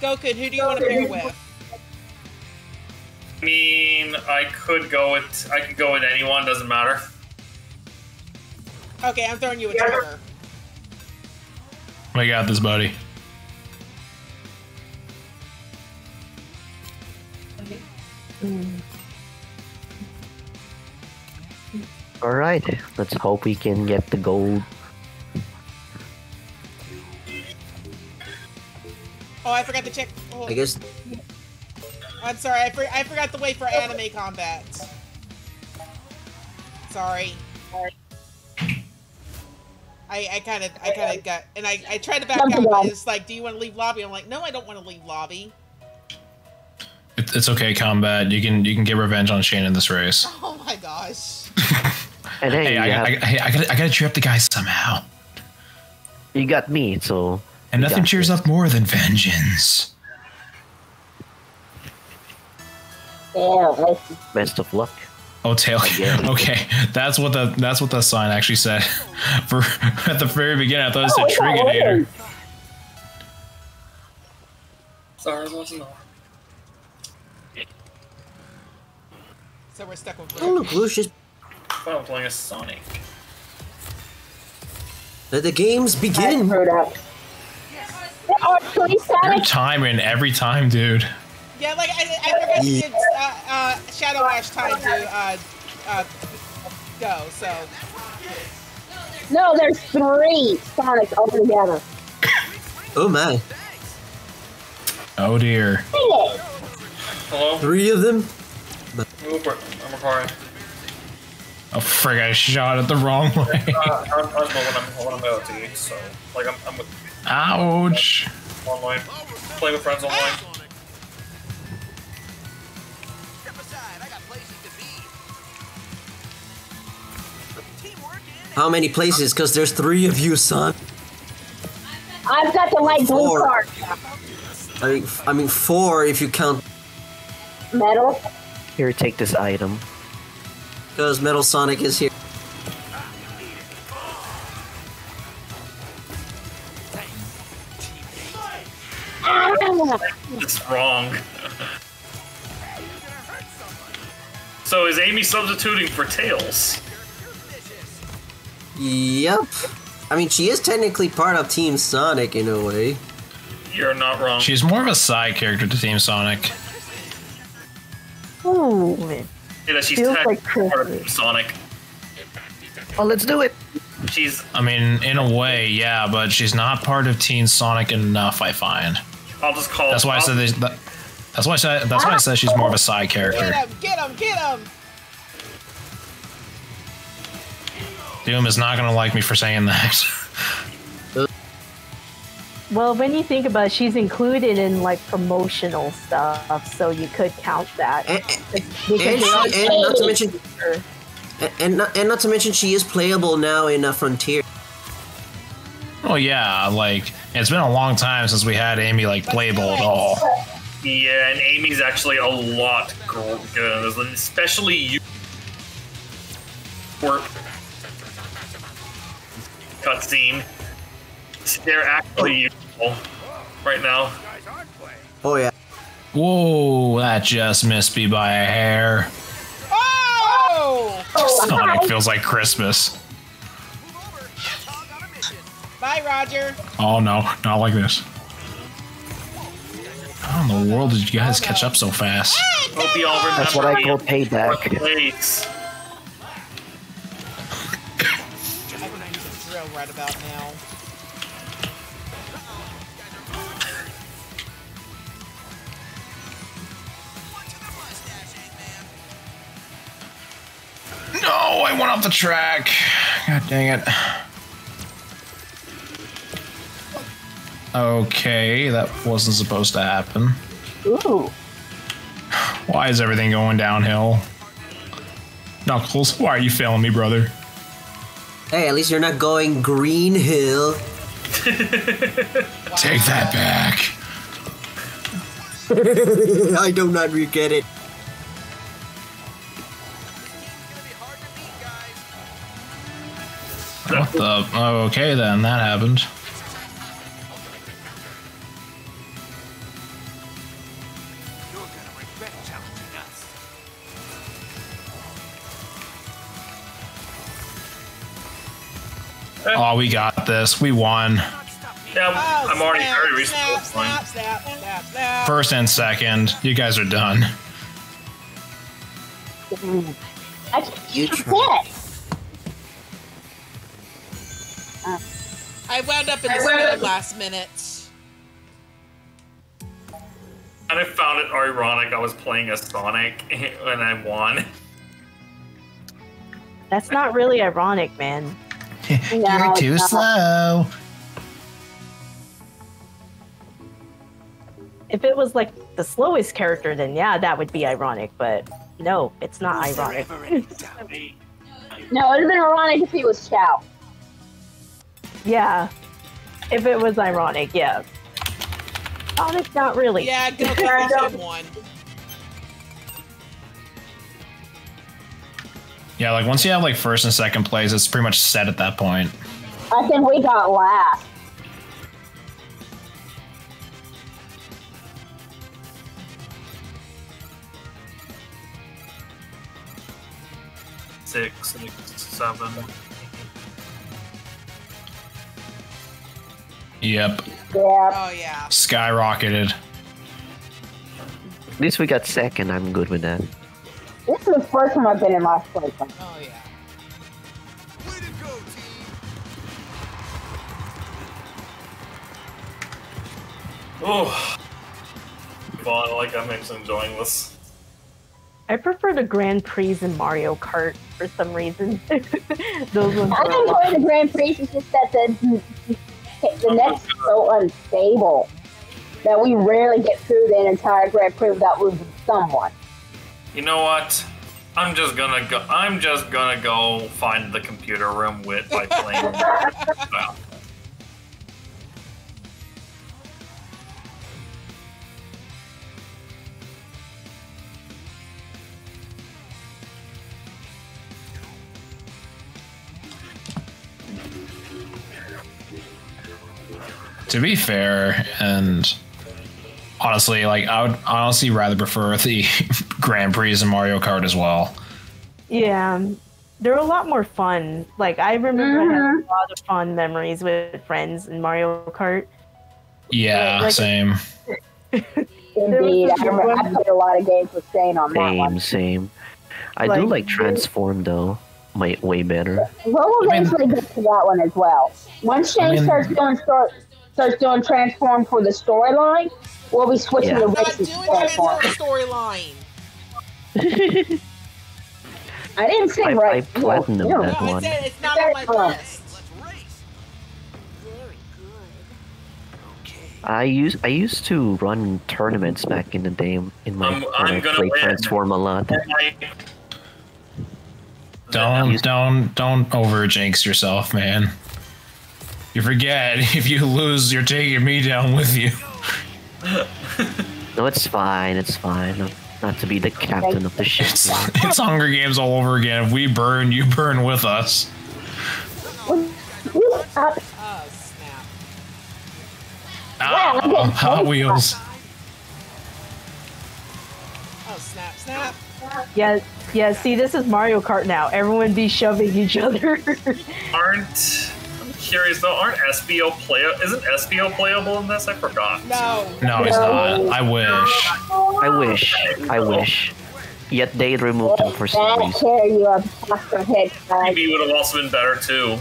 Goku, who do you want to pair with? I mean, I could go with I could go with anyone. Doesn't matter. Okay, I'm throwing you a trigger. We got this, buddy. All right, let's hope we can get the gold. Oh, I forgot to check. Oh, I guess I'm sorry. I, for, I forgot to wait for anime combat. Sorry. I, I kind of I kind of um, got and I, I tried to back out. but It's like, do you want to leave lobby? I'm like, no, I don't want to leave lobby. It, it's okay, combat. You can you can get revenge on Shane in this race. Oh my gosh. And hey, Hey, I, have- I, I, I gotta I gotta cheer up the guys somehow. you got me, so And nothing cheers this. up more than vengeance. yeah, Best of luck. Oh, tail. Yeah. Okay, that's what the that's what the sign actually said. For at the very beginning, I thought it Oh, said it's not Triganator. working. Sorry, wasn't on. So we're stuck with. oh look, Lucius. Well, I'm playing a Sonic. Let the games begin. Heard up. There are three You're Sonic. timing every time, dude. Yeah, like I, I forgot to give uh, uh, Shadow Ash time to uh, uh, go. So No, there's three Sonics all together. Oh my, Oh dear. Dang. Hello. three of them. Uber. I'm recording. Oh frig! I shot it the wrong way. Uh, I'm, I'm when I'm when I'm out so like I'm I'm with Ouch. online, play with friends online. How many places? Because there's three of you, son. I've got the light blue Four. card. I mean, I mean four if you count. Metal. Here, take this item. Because Metal Sonic is here. Ah, It's wrong. so is Amy substituting for Tails? Yep. I mean, she is technically part of Team Sonic in a way. You're not wrong. She's more of a side character to Team Sonic. Ooh, man. yeah, she's feels like part of Team Sonic. Oh, let's do it. She's. I mean, in a way, yeah, but she's not part of Team Sonic enough. I find. I'll just call. That's why I said this, that, that's why I said that's why I said she's more of a side character. get him, get him, get him. Doom is not gonna like me for saying that. Well, when you think about it, she's included in like promotional stuff, so you could count that. And, Because and, they are she, and not to mention, and, and not, and not to mention, she is playable now in uh, Frontier. oh yeah, like it's been a long time since we had Amy like playable at all. Yeah, and Amy's actually a lot good, especially you. Work cutscene. They're actually useful right now. Oh yeah. Whoa, that just missed me by a hair. Oh! oh Sonic feels like Christmas. Bye, Roger. Oh no, not like this. How in the world did you guys catch up so fast? Hope you all remember That's what I call payback. Right about now. No, I went off the track. God dang it. Okay, that wasn't supposed to happen. Ooh. Why is everything going downhill? Knuckles, why are you failing me, brother? Hey, at least you're not going Green Hill. Take that back. I do not regret it. What the? Oh, okay then. That happened. Oh, we got this. We won. Yeah, I'm, Oh, I'm already snap, very recently. snap, snap, snap, snap, snap. First and second. You guys are done. That's You shit. try. I wound up in the middle last minute. And I found it ironic I was playing as Sonic and I won. That's not really ironic, man. No, it's not. slow. If it was like the slowest character, then yeah, that would be ironic. But no, it's not ironic. Forever in doubt. No, it would have been ironic if he was Chow. Yeah, if it was ironic, yeah. Ironic, not really. Yeah, go Christian one. Yeah, like once you have like first and second place, it's pretty much set at that point. I think we got last. Six, six, seven. Yep, Yeah. Oh yeah. skyrocketed. At least we got second. I'm good with that. This is the first time I've been in last place. Oh yeah. Oh. Fun, like I'm actually enjoying this. I prefer the Grand Prix in Mario Kart for some reason. Those ones I are a lot. enjoy the Grand Prix. It's just that the the net's so unstable that we rarely get through the entire Grand Prix without losing someone. You know what? I'm just gonna go. I'm just gonna go find the computer room with by playing. Well, To be fair, and honestly, like I would honestly rather prefer the Grand Prix in Mario Kart as well. Yeah, they're a lot more fun. Like I remember having mm-hmm. a lot of fun memories with friends in Mario Kart. Yeah, Like- same. Indeed, was I, a remember, I played a lot of games with Shane on that Same, one. same. I Like, do like transform though. My way better. We'll I mean- eventually get to that one as well. Once Shane I mean- starts doing start, starts doing transform for the storyline, we'll be switching Yeah. to I'm not races doing transform. transform storyline. I didn't say I- right. I platinumed No, that No, I one. said it's not on my Fun. list. I used I used to run tournaments back in the day in my I'm- I'm I gonna played transform a lot. Don't don't don't over jinx yourself, man. You forget if you lose, you're taking me down with you. No, it's fine. It's fine. Not, not to be the captain of the ship. It's it's Hunger Games all over again. If we burn, you burn with us. Oh snap. Ah, I'm Hot. Wheels. Oh snap, snap. Yeah, yeah. See, this is Mario Kart now. Everyone be shoving each other. aren't. I'm curious though. Aren't Espio play? Isn't Espio playable in this? I forgot. No. No, he's not. I wish. I wish. I wish. Yet they removed them for some reason. tear you up off your head, would have also been better too.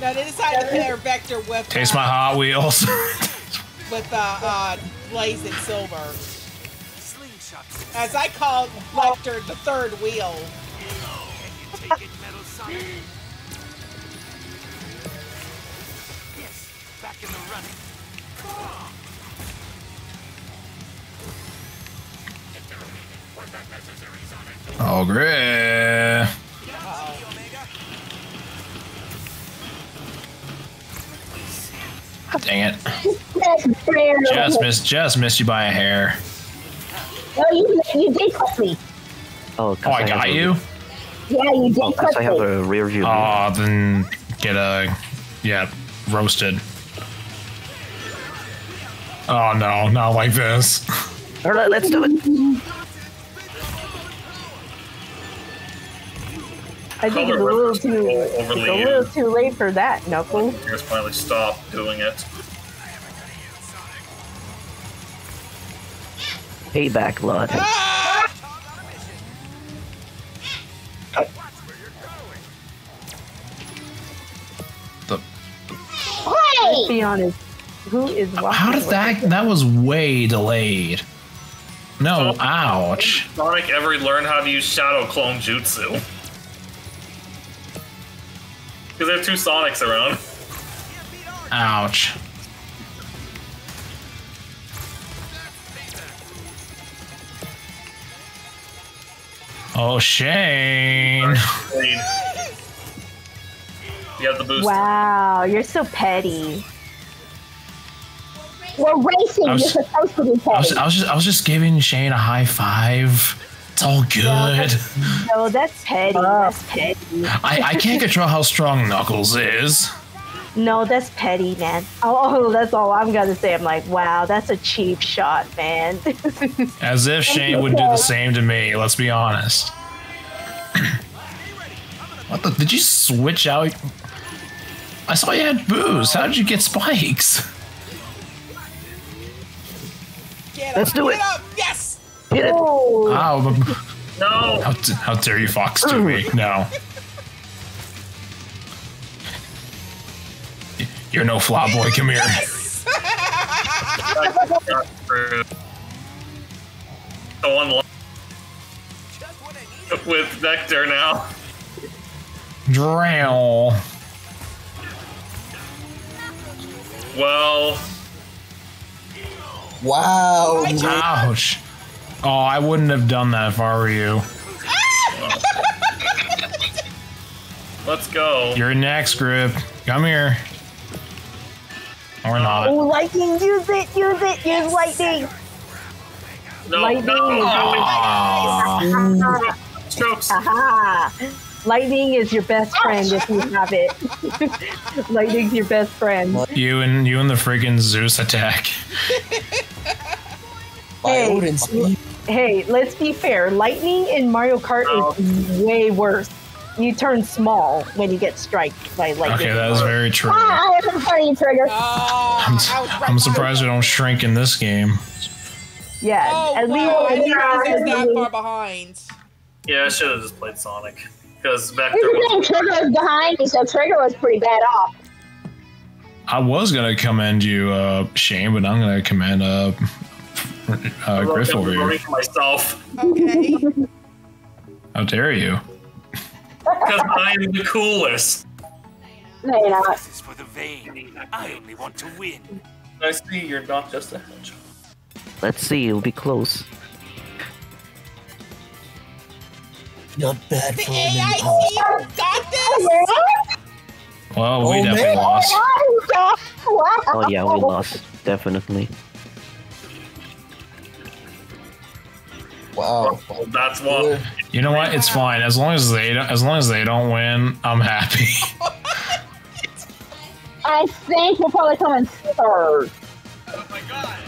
No, they decided to pair Vector with Taste uh, my Hot Wheels. with uh, uh, Blazing Silver. As I call Vector the third wheel. Yes, back in the running. Oh, great. Dang it. Just missed, just missed you by a hair. No, you, you did catch me. Oh, oh I, I got you? Movie. Yeah, you did Oh, 'cause clip I have me. a rear view. Oh, then get a yeah, roasted. Oh no, not like this. All right, let's do it. I think it's a little too it's a little used. too late for that, Knuckles. Here's finally stop doing it. Payback, lord. The, ah! Let's be honest. Who is watching? how did that? That was way delayed. No, ouch. Sonic ever learn how to use Shadow Clone Jutsu? Because there are two Sonics around. Ouch. Oh, Shane. Lead. You have the boost. Wow, you're so petty. We're racing. I was- You're supposed to be I was, petty. I was just I was just giving Shane a high five. It's all good. No, that's petty. That's petty. I, I can't control how strong Knuckles is. No, that's petty, man. Oh, oh that's all I'm gonna say. I'm like, wow, that's a cheap shot, man. As if Shane would do the same to me, let's be honest. what the did you switch out? I saw you had booze. How did you get spikes? Get up, Let's do get it. up. Yes. Hit it. oh, Wow, No! how, d- how dare you fox to me? No. You're no fly boy, come here. Not true. Go on with Vector now. Drown. Well, Wow. Ouch. Oh, I wouldn't have done that if I were you. let's go. You're next, Grip. Come here. Or not. oh, not. lightning! Use it! Use it! Use lightning! No, lightning. no, Aw. Ah, strokes. Aha. Lightning is your best friend if you have it. Lightning's your best friend. You and you and the friggin' Zeus attack. Hey. Odin's. Hey, let's be fair. Lightning in Mario Kart is way worse. You turn small when you get striked by lightning. Okay, that is very true. Ah, I have a funny trigger. Oh, I'm, I right I'm surprised we don't shrink in this game. Yeah, Oh, at wow, least I didn't realize at that far behind. Yeah, I should have just played Sonic. Because Vector Here's the was. Trigger was behind me, so Trigger was pretty bad off. I was gonna commend you, uh, Shane, but I'm gonna commend uh, uh Griff over voting here. for myself. Okay. How dare you? Because I am the coolest. No, you're not. This is for the vain. I only want to win. I see you're not just a hedgehog. Let's see. It'll be close. Not bad The for an AIC imposter. got this. Well, we Oh, definitely man. lost. Oh yeah, we lost. Definitely. Wow. That's what. You know what? It's fine as long as they don't, as long as they don't win. I'm happy. I think we'll probably come in third. Oh my god.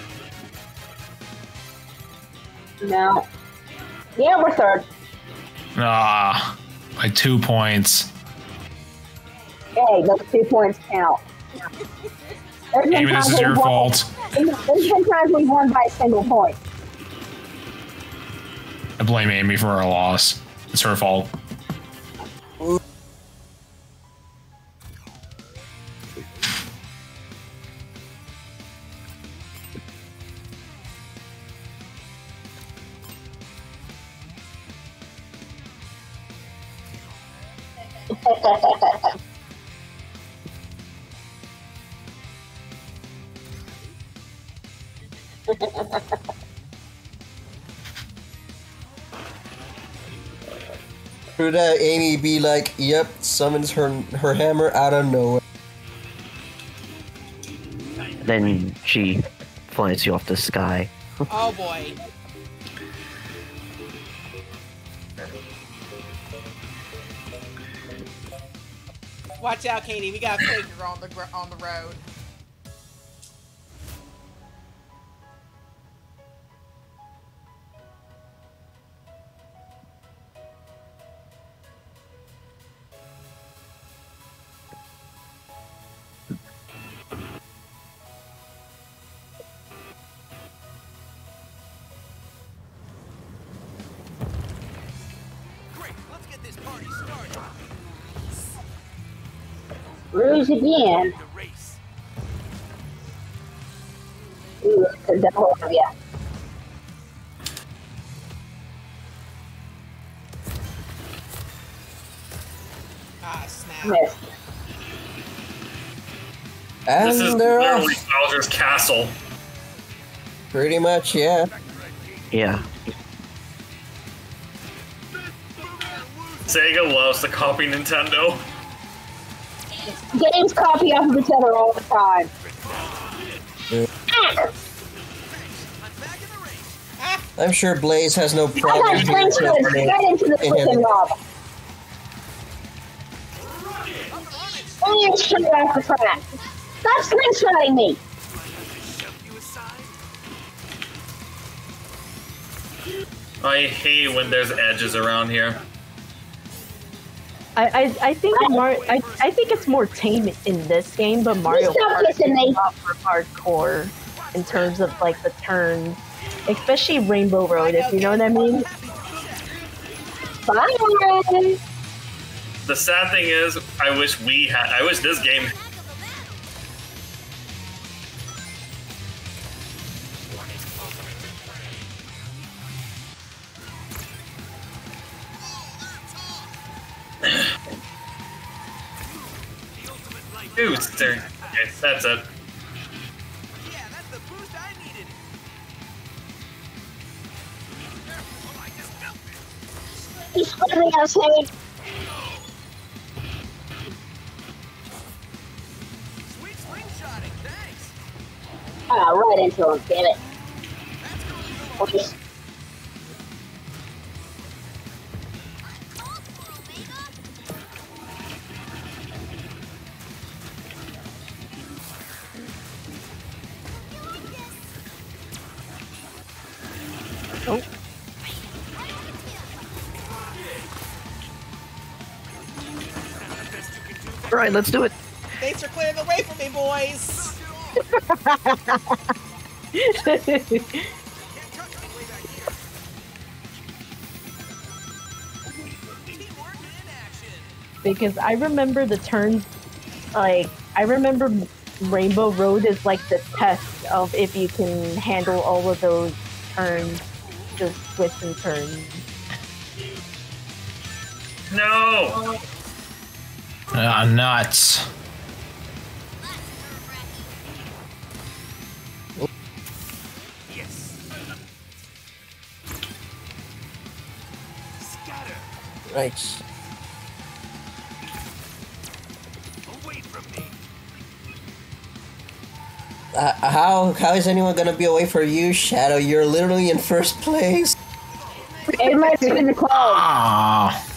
No. Yeah, we're third. Ah, by two points. Hey, those two points count. There's Amy, this is your won- fault. There's been times we've won by a single point. I blame Amy for our loss. It's her fault. Could uh, Amy be like, "Yep," summons her her hammer out of nowhere. Then she flies you off the sky. Oh boy. Watch out, Katie. We got a figure on the on the road. Rouge again. Ooh, it's a double of you. Ah, snap. Missed. This is And they're literally off. Bowser's castle. Pretty much, yeah. Yeah. Sega loves to copy Nintendo. Games copy off of each other all the time. I'm sure Blaze has no problem. I problem got being slingshotted into the in freaking him. lava. And straight off the track. Stop slingshotting me! I hate when there's edges around here. I, I, I think Mar- I, I think it's more tame in this game, but Mario stop Kart is kissing me. a lot more hardcore in terms of like the turns, especially Rainbow Road. If you know what I mean. Bye! The sad thing is, I wish we had. I wish this game. Dude, there. Yes, that's it. Yeah, that's the boost I needed. I just felt it. He's screaming outside. Sweet slingshotting, thanks. Ah, right into him, damn it. Okay. All right, let's do it. Thanks for clearing the way for me, boys. Teamwork in action. because I remember the turns, like I remember Rainbow Road is like the test of if you can handle all of those turns, just twists and turns. No. Oh. Ah, nuts. Yes. Scatter. Right. Away from me. Uh, how how is anyone gonna be away from you, Shadow? You're literally in first place. It might be in the clothes.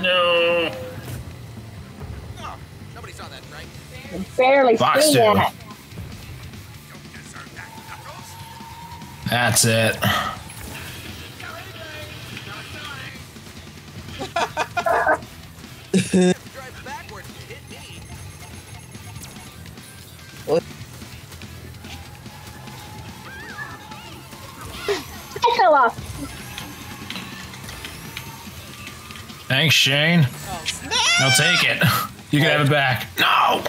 No. Oh, nobody saw that, right? Barely Fox seen two. that. Don't deserve that, Knuckles. that's it. Drive backwards and hit me. I fell off. Thanks, Shane. Oh, snap! Now take it. You can have it back. No.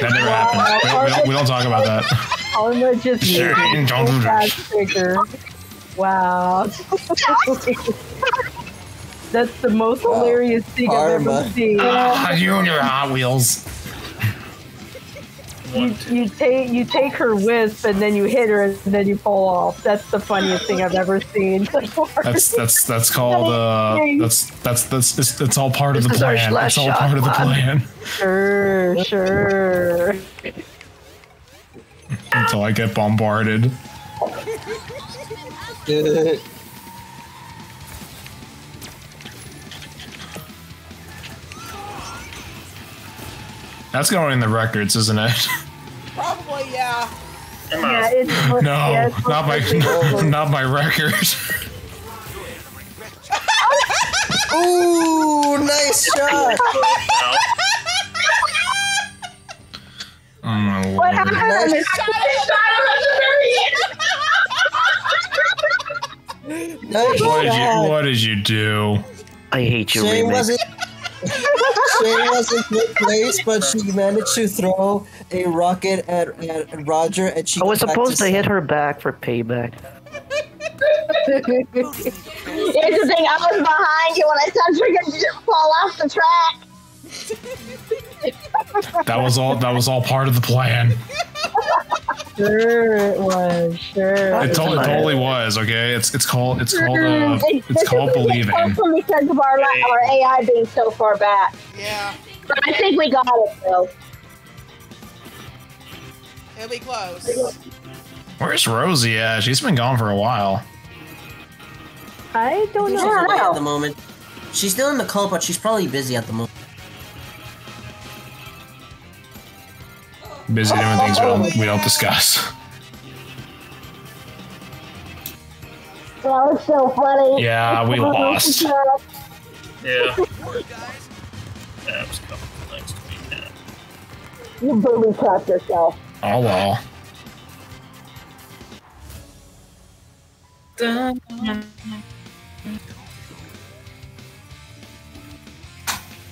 that never happened. We don't, we, don't, we don't talk about that. Alma just Sure, made don't do so that. trigger. Wow. That's the most hilarious thing I've ever seen. Ah, you and your Hot Wheels. You, you take you take her wisp and then you hit her and then you fall off. That's the funniest thing I've ever seen. so far. That's that's that's called uh that's that's that's it's, it's all part of the This is our plan. last It's all shot, part of the plan. sure, sure. Until I get bombarded. That's going in the records, isn't it? Probably, yeah. Yeah, it's No, yeah, it's not my not my record. Ooh, nice shot. Oh my What lord. happened? I missed Nice What did you what did you do? I hate you, Shane remix. wasn't. Shane was in good place, but she managed to throw a rocket at, at Roger, and she. I was supposed to to hit her back for payback. Here's the thing, I was behind you when I saw Trigger just fall off the track. That was all that was all part of the plan. Sure, it was. Sure. It, to- it totally was, okay? It's it's called it's called uh, it's called believing. Also because of our, la- our AI being so far back. Yeah. But I think we got it though. It'll be close. Where's Rosie at? She's been gone for a while. I don't She's know. away at the moment. She's still in the call, but she's probably busy at the moment. Busy doing things we don't, we don't discuss. That was so funny. Yeah, we lost. Yeah. Yeah, it was coming next to me. You booby trapped yourself. Oh well.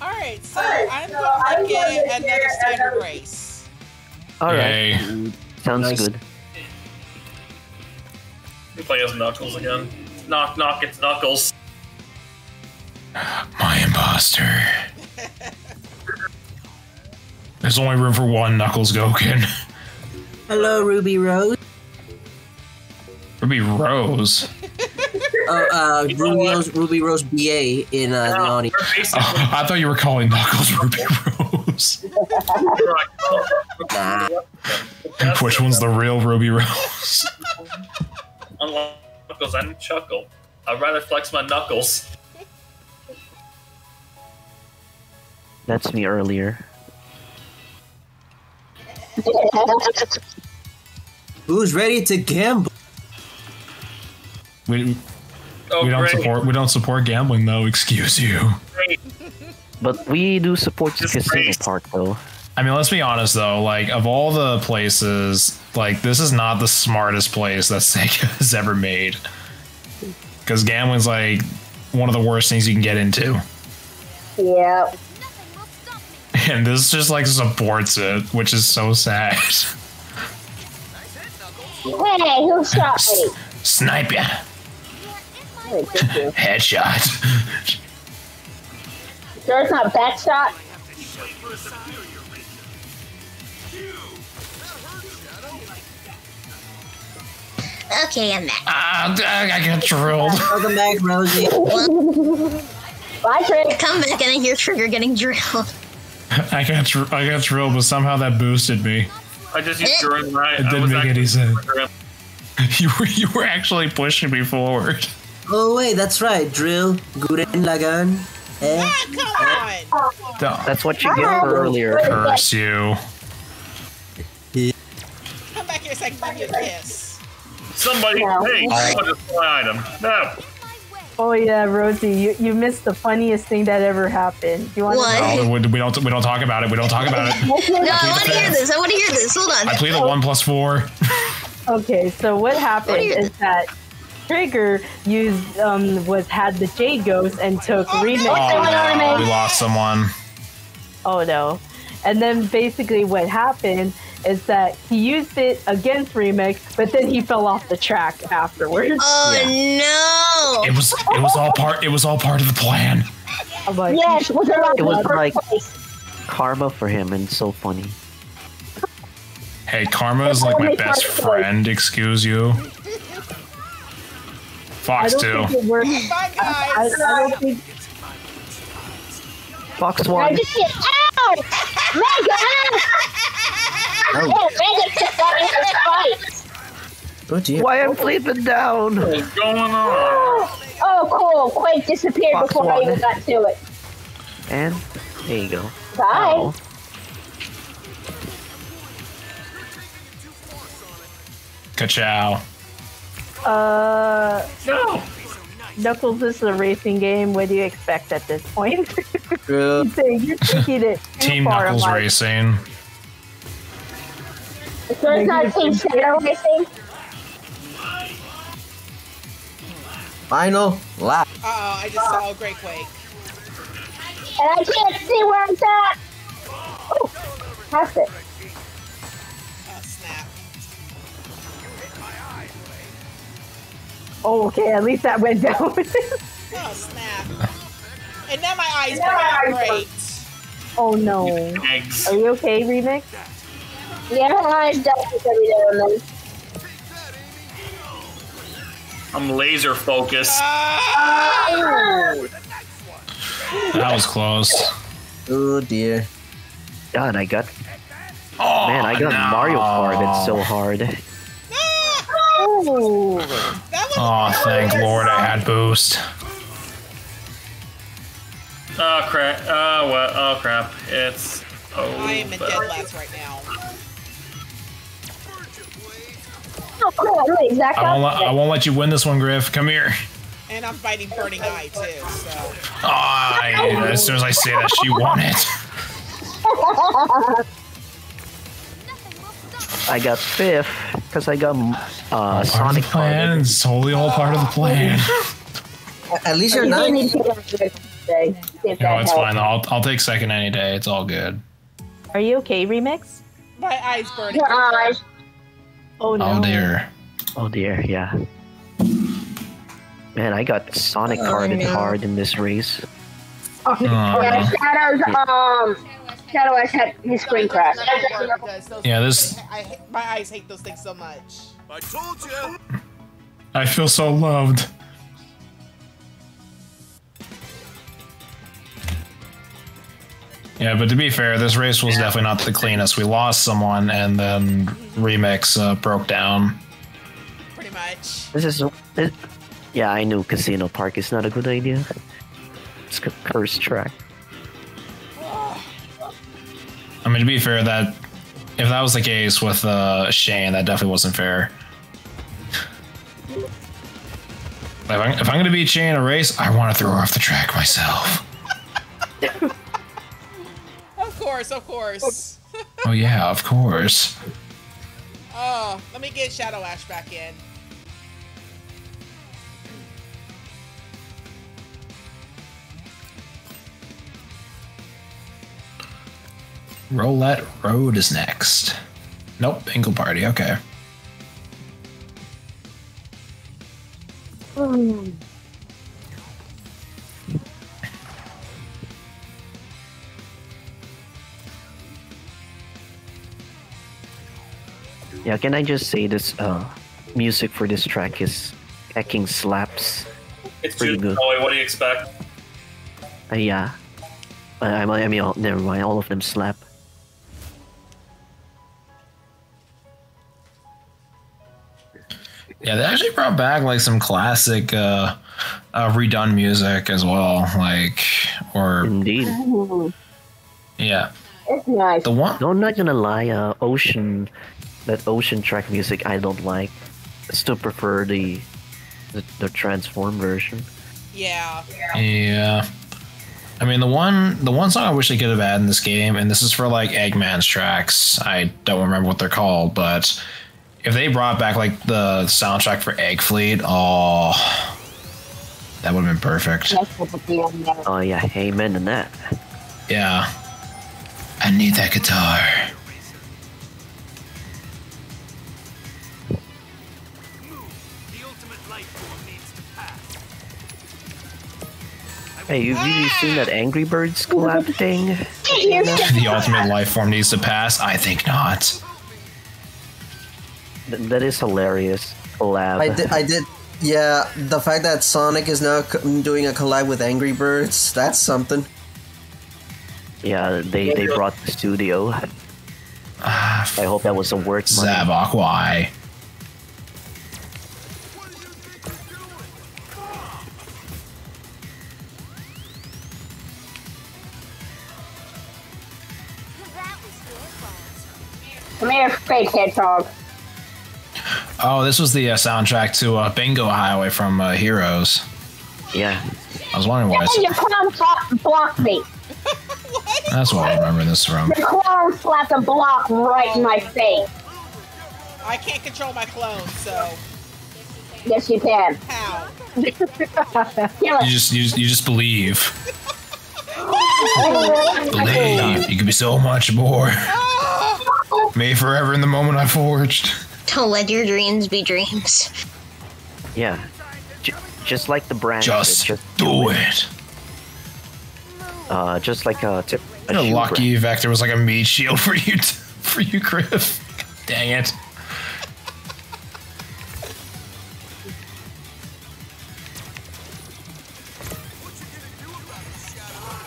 Alright, so I'm gonna make another standard race. Alright, Yay. sounds Nice. good. We play as Knuckles again. Knock, knock, it's Knuckles. My imposter. There's only room for one Knuckles Goken. Hello, Ruby Rose. Ruby Rose. Uh, uh, Ruby Rose, Ruby Rose BA in uh, the audience. Oh, I thought you were calling Knuckles Ruby Rose. Nah. Which one's the real Ruby Rose? Unlike Knuckles, I didn't chuckle. I'd rather flex my knuckles. That's me earlier. Who's ready to gamble? We, Oh, we don't great. support we don't support gambling though. Excuse you. great. But we do support the Just casino race. part though. I mean, let's be honest though. Like, of all the places, like this is not the smartest place that Sega has ever made. Because gambling's like one of the worst things you can get into, Yeah. and this just like supports it, which is so sad. Hey, who shot me? Snipe ya, Hey, headshot. Sure, it's not back shot. Okay, I'm back. Ah, I got drilled. Welcome back, Rosie. Bye, Trick. Come back and I hear Trigger getting drilled. I got dr- I got drilled, but somehow that boosted me. I just used during right. It didn't make any sense. You were you were actually pushing me forward. Oh wait, that's right. Drill, Gurren Lagann. Ah, come on! Don't That's what you get for earlier. curse you. Come back here so I can give you a kiss. Somebody, No. hey, someone just my item. No. Oh yeah, Rosie, you, you missed the funniest thing that ever happened. You want What? No, we, we don't we don't talk about it. We don't talk about it. No, I want to hear this. I want to hear this. Hold on. I plead the one plus four. Okay, so what happened What do you- is that Trigger used um was had the Jade Ghost and took remix. Oh no, we lost someone. Oh no. And then basically what happened is that he used it against Remix, but then he fell off the track afterwards. Oh no! It was it was all part it was all part of the plan. I'm like, Yes, was it It was like- place? Karma for him and so funny. Hey, Karma is like my best friend. Excuse you. I Fox don't too. think it works. Bye, I, I guys. don't think Fox I one. just get ow! Mega! Oh, Mega took that in his fight. Oh dear. Why I'm sleeping down? What's going on? Oh, cool. Quake disappeared Fox before I even got to it. And there you go. Bye. Oh. Ka-chow. Uh, No. Knuckles This is a racing game. What do you expect at this point? True. You're taking it too Team far, Knuckles Mike. Racing. So it's not Team Shadow Racing? Final lap. Uh oh, I just saw a great quake. And I can't see where it's at. Oh, passed it. Oh, okay. At least that went down. Oh snap. And now my eyes burn out. Great. oh no. Eggs. Are you okay, Remix? Yeah, I dealt with every now and then. I'm laser focused. Ah! That was close. Oh dear. God, I got Oh, man, I got no. Mario Kart. It's so hard. Oh. That Oh, thank Lord I had boost. Oh crap. Oh what? Oh crap. It's. Oh. I am in dead last right now. Oh, cool. I'm the I won't, let. I won't let you win this one, Griff. Come here. And I'm fighting Burning Eye too, so. Oh, I, as soon as I say that, she won it. I got fifth because I got uh, Part of the Sonic plan. card. It's totally all part of the plan. At least you're You not. need to get over it today. See if No, it's fine. I'll, I'll take second any day. It's all good. Are you okay, Remix? My eyes burning. Your eyes. Oh no. Oh dear. Oh dear, yeah. Man, I got Sonic Oh, carded no. hard in this race. Oh, Yeah, Shadow's, um, Shadow has had his screen crash. Yeah, this- I, I, my eyes hate those things so much. I told you. I feel so loved. Yeah, but to be fair, this race was definitely not the cleanest. We lost someone, and then Remix uh, broke down. Pretty much. This is. This, yeah, I knew Casino Park is not a good idea. It's a cursed track. I mean, to be fair, that if that was the case with uh, Shane, that definitely wasn't fair. If I'm, if I'm going to beat Shane in a race, I want to throw her off the track myself. Of course, of course. Oh yeah, of course. Oh, let me get Shadow Ash back in. Roulette Road is next. Nope, Bingo Party. Okay. Yeah, can I just say this uh, music for this track is hacking slaps. It's Pretty good. Boy. What do you expect? Uh, yeah. I, I I mean, all, never mind. All of them slap. Yeah, they actually brought back like some classic uh, uh redone music as well. Like or Indeed. yeah. It's nice. The one No, I'm not gonna lie. Uh, ocean, that ocean track music I don't like. I still prefer the the, the transform version. Yeah. Yeah. I mean the one the one song I wish they could have added in this game, and this is for like Eggman's tracks. I don't remember what they're called, but if they brought back like the soundtrack for Egg Fleet, oh that would have been perfect. Nice with the there. Oh yeah, amen and that. Yeah. I need that guitar. The ultimate life form needs to pass. Hey, you really seen that Angry Birds collab thing? The ultimate life form needs to pass? I think not. Th- that is hilarious. Collab. I did. I did. Yeah, the fact that Sonic is now co- doing a collab with Angry Birds, that's something. Yeah, they they brought the studio. Ah, I hope that was a worth. Zavok, why? Come here, fake hedgehog. Oh, this was the uh, soundtrack to uh, Bingo Highway from uh, Heroes. Yeah. I was wondering why. Hey, your clown slapped blocked me. That's what I remember this from. The clown slapped a block right in my face. I can't control my clone, so Yes, you can. how? You just, you just, you just believe. Believe. You can be so much more. Made forever in the moment I forged. Don't let your dreams be dreams. Yeah. J- just like the brand. Just, just do it. Uh, just like a tip. A You're shoe lucky Vector was like a meat shield for you, t- for you, Griff. Dang it.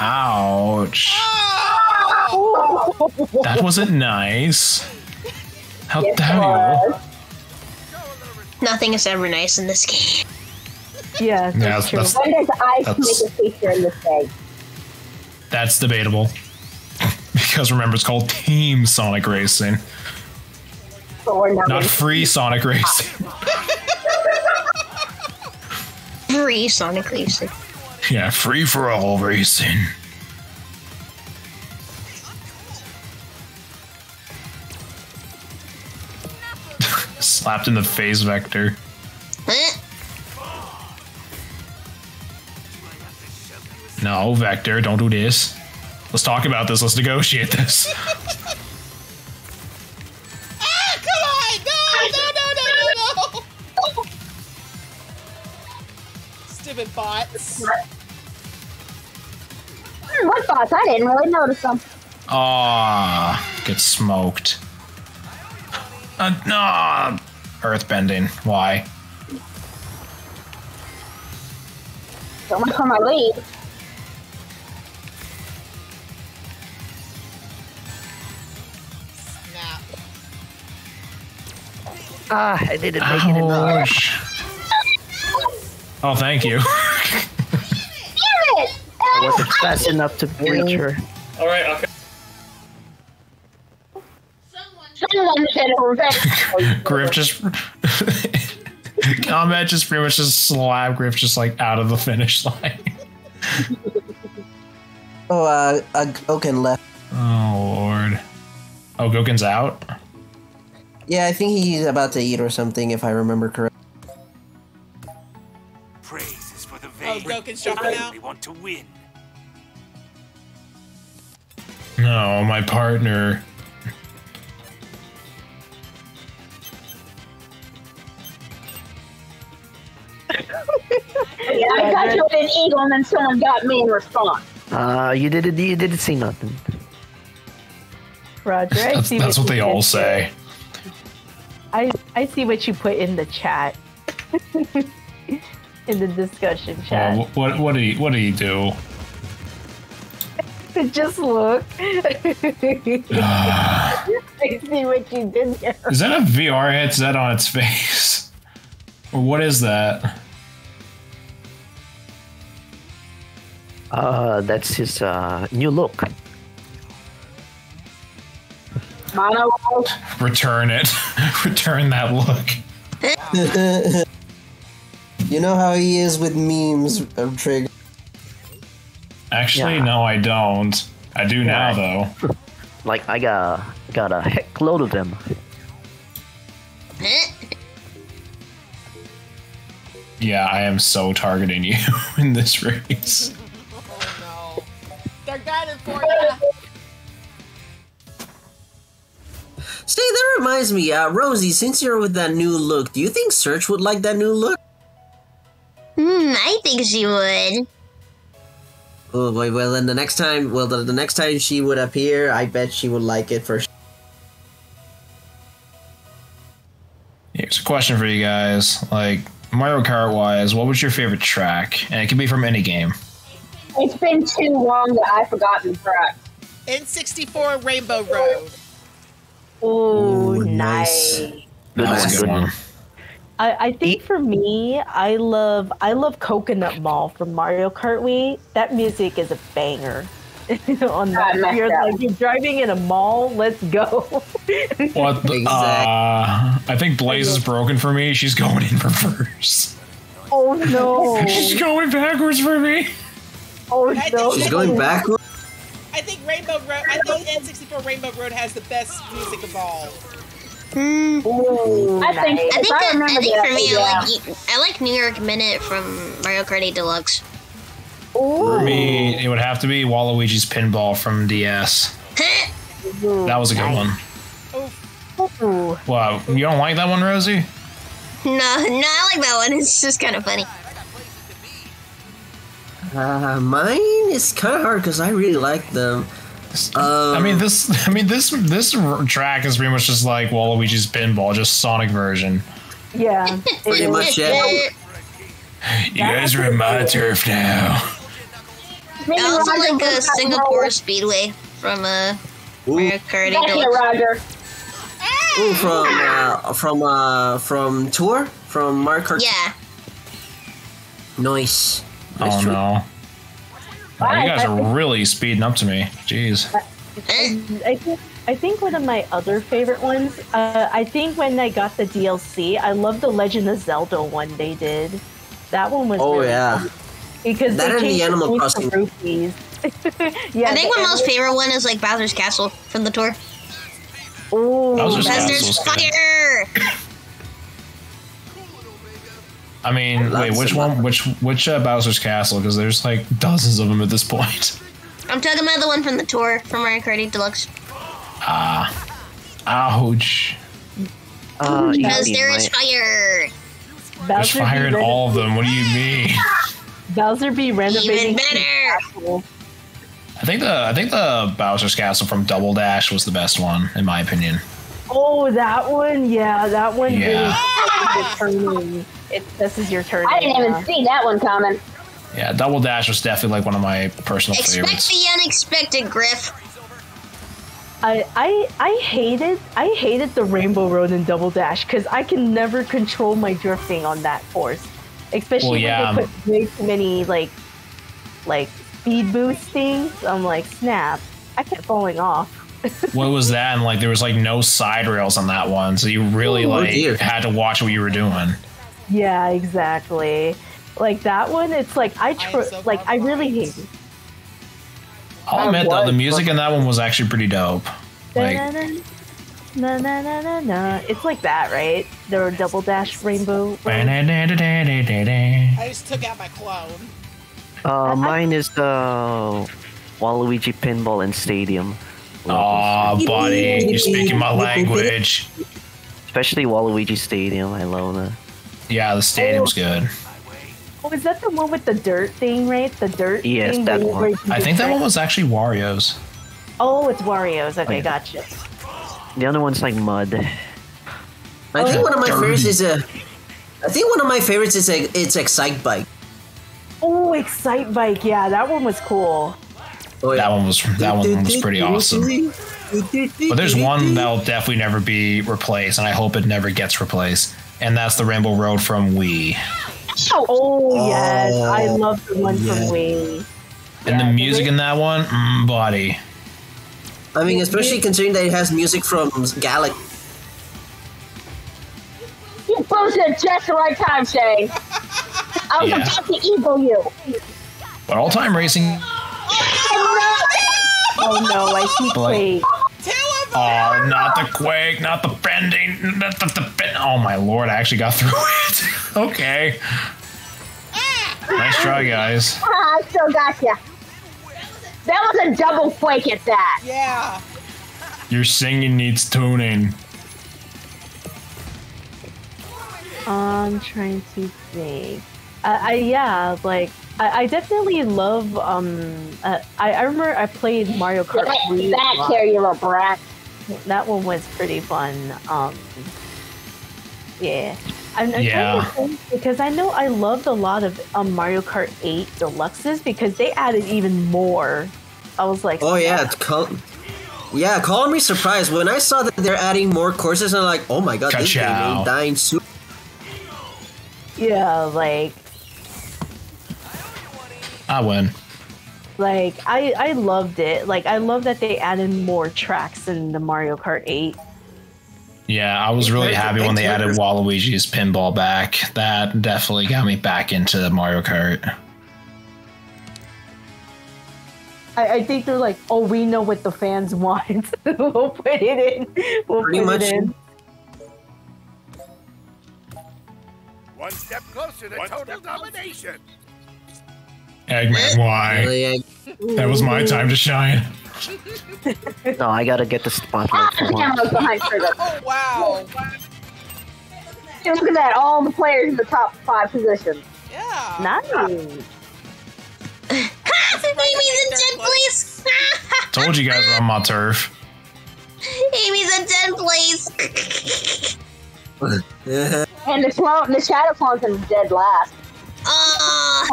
Ouch. That wasn't nice. How Yes, dare you? Nothing is ever nice in this game. Yeah, that's Yeah, true. that's- When does ice That's- make a feature in this game? That's debatable. because remember, it's called Team Sonic Racing, not. not free Sonic Racing. Free Sonic Racing. Yeah, free for all racing. Slapped in the face, Vector. Eh? No, Vector, don't do this. Let's talk about this. Let's negotiate this. Ah, come on! No, no, no, no, no, no! Stupid bots. What thoughts? I didn't really notice them. Ah, get smoked. Uh, no, earthbending. Why? So much for my lead. Snap. Ah, I didn't make it enough. Oh, thank you. Damn it! I wasn't fast enough to reach her. All right, okay. Griff just combat just pretty much just slab Griff just like out of the finish line. Oh, uh, uh Goken left. Oh lord. Oh, Goken's out. Yeah, I think he's about to eat or something, if I remember correctly. Praise is for the vain. Oh, vagrant. Goken's jumping out? They want to win. No, my partner. Yeah, I got you with an eagle, and then someone got me in response. Uh, you didn't. You didn't see nothing. Roger, I That's, see that's what you they all did say. I I see what you put in the chat. in the discussion chat. Well, what what did he what did he do? Just look. I see what you did there. Is that a VR headset on its face? Or what is that? Uh, that's his uh new look. Mono. Return it. Return that look. You know how he is with memes, uh, Trigger. Actually, Yeah. no, I don't. I do now though. Like I got got a heck load of them. Yeah, I am so targeting you in this race. No. They're gunning for you. Say, that reminds me, uh, Rosie, since you're with that new look, do you think Surge would like that new look? Hmm, I think she would. Oh boy, well then the next time, well the, the next time she would appear, I bet she would like it for. sure. Here's a question for you guys. Like Mario Kart wise, what was your favorite track? And it can be from any game. It's been too long that I've forgotten the track. N64 Rainbow Road. Oh, Ooh, nice. nice. That was a good one. I, I think for me, I love I love Coconut Mall from Mario Kart Wii. That music is a banger. On that, messed you're up. like you're driving in a mall. Let's go. What? The, Exact- uh, I think Blaze is broken for me. She's going in reverse. oh no! She's going backwards for me. Oh I no! think She's going backwards. I think Rainbow Road. I think N64 Rainbow Road has the best music of all. Hmm. Ooh, I think- nice. I think, I I, remember think that, for me, yeah. I like I like New York Minute from Mario Kart 8 Deluxe. For me, it would have to be Waluigi's Pinball from DS. That was a good one. Ooh. Wow, you don't like that one, Rosie? No, no, I like that one. It's just kind of funny. Uh, mine is kind of hard because I really like them. Um, I mean this. I mean this. This track is pretty much just like Waluigi's Pinball, just Sonic version. Yeah. Pretty it is. much, yeah. You guys are in my turf now. Maybe I also Roger like a Wilson- Singapore Speedway from uh, Mario Kart 8 That's it, Deluxe. Roger. ooh, from uh, from uh, from tour from Mario Kart. Yeah. Nice. Nice Oh choice. no. Oh, you guys are really speeding up to me. Jeez. I think I think one of my other favorite ones. Uh, I think when I got the DLC, I love the Legend of Zelda one they did. That one was. Oh really yeah. fun because That they and the Animal rules Crossing. rupees. yeah, I think my most favorite one is like Bowser's Castle from the tour. Oh, Bowser's Because Castle. there's good. fire! I mean, Lots wait, which one? them. Which which uh, Bowser's Castle? Because there's like dozens of them at this point. I'm talking about the one from the tour from Mario Kart 8 Deluxe. Ah, ouch. Uh, Because Evie, there is my- fire! There's fire in all of them. What do you mean? Bowser be renovating. Even better! I think the I think the Bowser's Castle from Double Dash was the best one in my opinion. Oh, that one, yeah, that one Yeah. really turning. It this is your turn. I didn't yeah. even see that one coming. Yeah, Double Dash was definitely like one of my personal Expect favorites. the unexpected, Griff. I, I I hated I hated the Rainbow Road and Double Dash because I can never control my drifting on that course, especially Well, yeah, when they put way too many like like speed boost things. I'm like, snap! I kept falling off. what was that? And like there was like no side rails on that one, so you really Oh, like dear. had to watch what you were doing. Yeah, exactly. Like that one, it's like I I tr- so like I really hate it. I'll Uh, admit though, the music in that one was actually pretty dope. Like Na na na na na. It's like that, right? The Double Dash Rainbow. I I just took out my clone. Uh, mine is the Waluigi Pinball and Stadium. Aw, buddy, you're speaking my language. Especially Waluigi Stadium. I love that. Yeah, the stadium's oh. good. Oh, is that the one with the dirt thing, right? The dirt. Yes, thing that you- one. where I think that one was actually Wario's. Oh, it's Wario's. Okay, yeah. gotcha. The other one's like Mud. I think oh. one of my favorites is a. I think one of my favorites is a. It's Excitebike. Oh, Excitebike. Yeah, that one was cool. Oh, That one was that one was pretty awesome. But there's one that'll definitely never be replaced, and I hope it never gets replaced. And that's the Rainbow Road from Wii. Oh, yes, I Oh, love the one yeah. from Wii. And the music they- in that one, mm, buddy. I mean, especially considering that it has music from Galaxy. You posted at just the right time, Shane. I was Yeah. about to evil you. But all time racing, Oh no, I keep Like- wait. Two of them! Oh, not the quake, not the bending, not the, the bend. Oh my lord, I actually got through it. okay, nice try, guys. Ah, I still got you. That was a double flake at that. Yeah. Your singing needs tuning. I'm trying to think. I, I yeah, like I, I definitely love. Um, uh, I I remember I played Mario Kart. Get Wii a back lot. here, you little brat. That one was pretty fun. Um, Yeah. I'm, I'm Yeah. trying to think because I know I loved a lot of um, Mario Kart 8 Deluxes because they added even more. I was like, Oh yeah, it's col- yeah, call me surprised when I saw that they're adding more courses. I'm like, oh my god, this game Ka-chow. ain't dying soon. yeah, like, I win. Like I I loved it. Like I love that they added more tracks in the Mario Kart 8. Yeah, I was really happy when they added Waluigi's pinball back. That definitely got me back into Mario Kart. I, I think they're like, oh, we know what the fans want. we'll put it in. We'll Pretty put much. it in. One step closer to total domination. Eggman, why? Really, That was my time to shine. No, I gotta get the spotlight for Damn, once. Behind Trigger. Oh wow! Hey, Look at that, all the players in the top five positions. Yeah. Nice. Amy's in 10th place. Told you guys were on my turf. Amy's in 10th place. And the clone, the Shadow Clone's in dead last. Ah,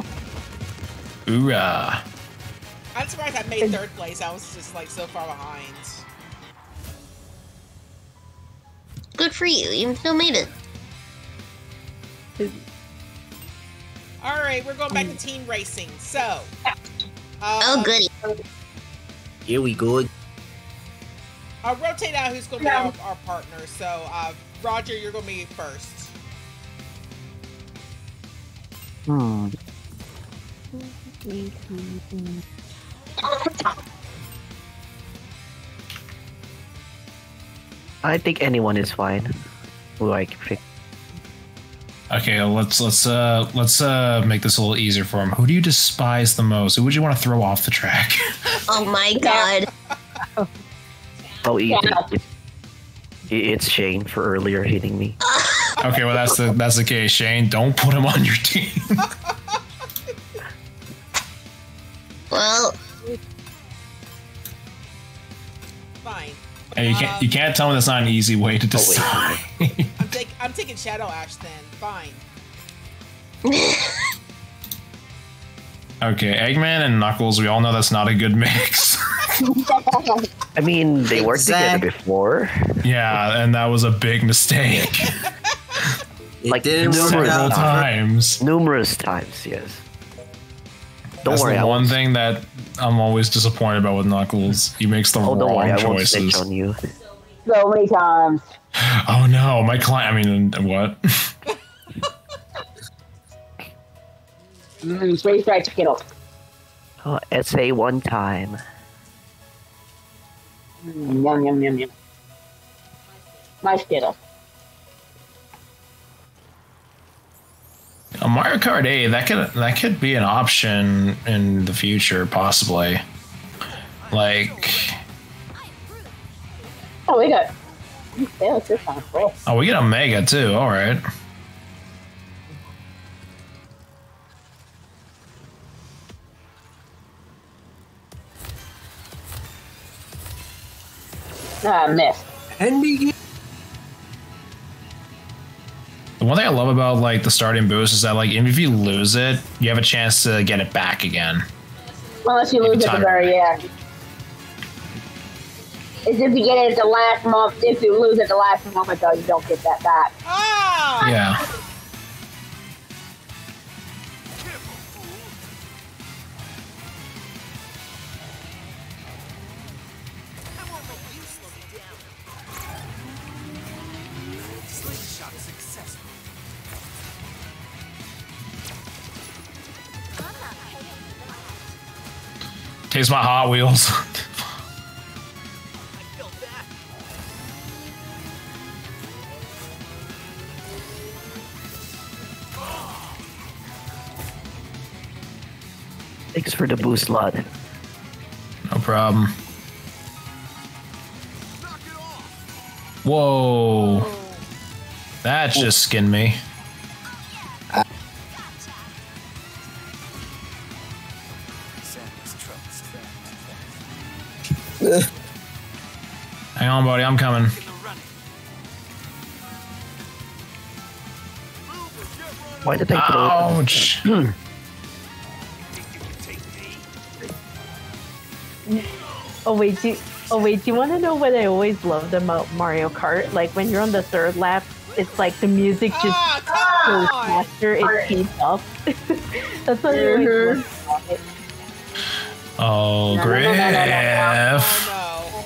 Hoorah. I'm surprised I made third place. I was just like so far behind. good for you. You still made it. All right, we're going back to team racing. So, uh, Oh, goody. Here we go. I'll rotate out who's going to be our, our partner. So, uh, Roger, you're going to be first. Hmm. I think anyone is fine. Who I can pick. Okay, let's let's uh let's uh make this a little easier for him. Who do you despise the most? Who would you want to throw off the track? Oh my god. Oh, Ethan. It, it's Shane for earlier hitting me. okay, well that's the that's the case. Shane, don't put him on your team. Well, Fine. Hey, you can't you can't tell me that's not an easy way to oh, decide. I'm, take, I'm taking Shadow Ash then. Fine. okay, Eggman and Knuckles. We all know that's not a good mix. I mean, they worked Exact- together before. yeah, and that was a big mistake. Like, didn't work Several times. Numerous times, yes. Don't That's worry, the I one won't, thing that I'm always disappointed about with Knuckles. He makes the oh, wrong don't worry, I won't snitch choices. on you. So many times. Oh no, my client. I mean, what? Mm, freeze dried Skittles. Oh, SA one time. Mm, yum, yum, yum, yum. My Skittles. A Mario Kart 8 that could that could be an option in the future, possibly. Like, Oh, we got. Yeah, this sounds great. oh, we get a Mega too. All right. Ah, miss. And begin. The one thing I love about like the starting boost is that like even if you lose it, you have a chance to get it back again. Unless you lose at the very end. Is if you get it at the last moment. If you lose at the last moment, though, you don't get that back. Ah! Yeah. Taste my Hot Wheels. Thanks for the boost, lad. No problem. Whoa. That just skinned me. Why did I throw Ouch. Oh wait, do you, oh wait, do you want to know what I always loved about Mario Kart? Like when you're on the third lap, it's like the music just Ah, goes on! faster, it speeds up. That's what I always loved about it. Oh, No, no, no, no, no, no, no. Griff. Oh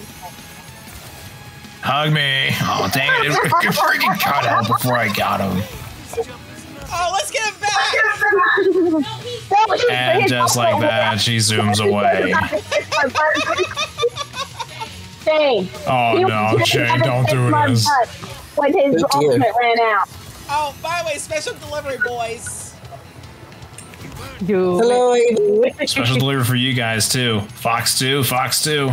Hug me. Oh, dang it. It freaking cut out before I got him. And just like that, she zooms away. Shane. Oh he- no, he Shane, had a don't do six-month this. When his Oh, ultimate ran out. Oh, by the way, special delivery, boys. Do Hello. Special delivery for you guys too. Fox 2, Fox 2.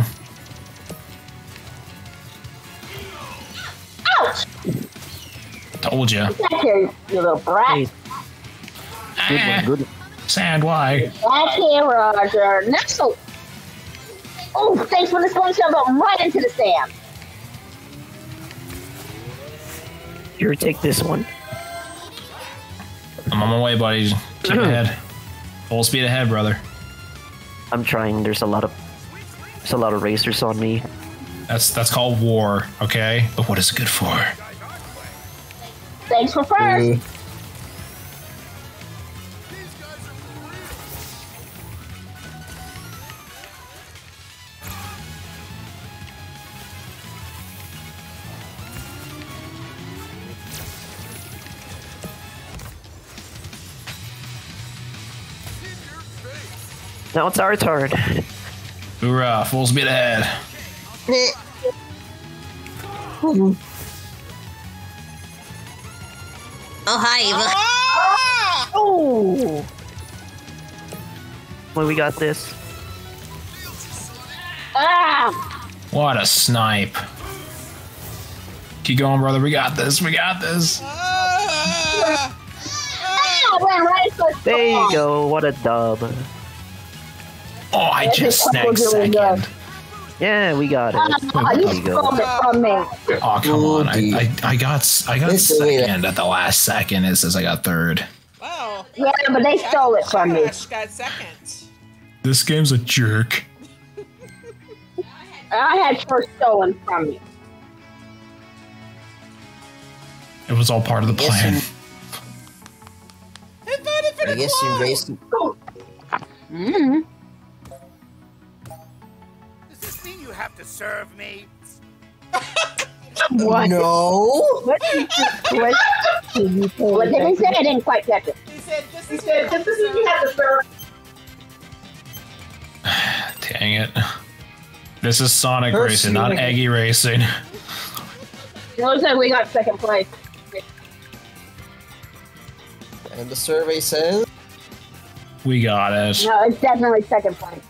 Ouch! Told you. You little brat. Hey, good one, good. one. Sand, why? Back here, Roger. No! Oh, thanks for the stone shovel right into the sand. Here, take this one. I'm on my way, buddy. Keep ahead. Full speed ahead, brother. I'm trying. There's a lot of there's a lot of racers on me. That's that's called war, okay? But what is it good for? Thanks for first. Uh, Now it's our turn. Hoorah, full speed ahead. Oh, hi, Ah! Oh, Well, we got this. Ah! What a snipe. Keep going, brother. We got this. We got this. Ah! Ah, ran right into a There you go. What a dub. Oh, I just is snagged really good. second. Yeah, we got it. There you you stole it from me. Oh, come on. I, Goody. I, I got s- I got It's the way that- second at the last second. It says I got third. Wow. Yeah, but they stole it from me. Crash got second. This game's a jerk. I had first stolen from me. It was all part of the plan. you- Who voted for I the guess you clone? raced. Mm-hmm. To serve me? what? No. What is this question? What did he say? I didn't quite catch it. He said, this is this is you have to serve. Dang it. This is Sonic Her Racing, not Sonic- Eggy Racing. It looks like we got second place. And the survey says We got it. No, it's definitely second place.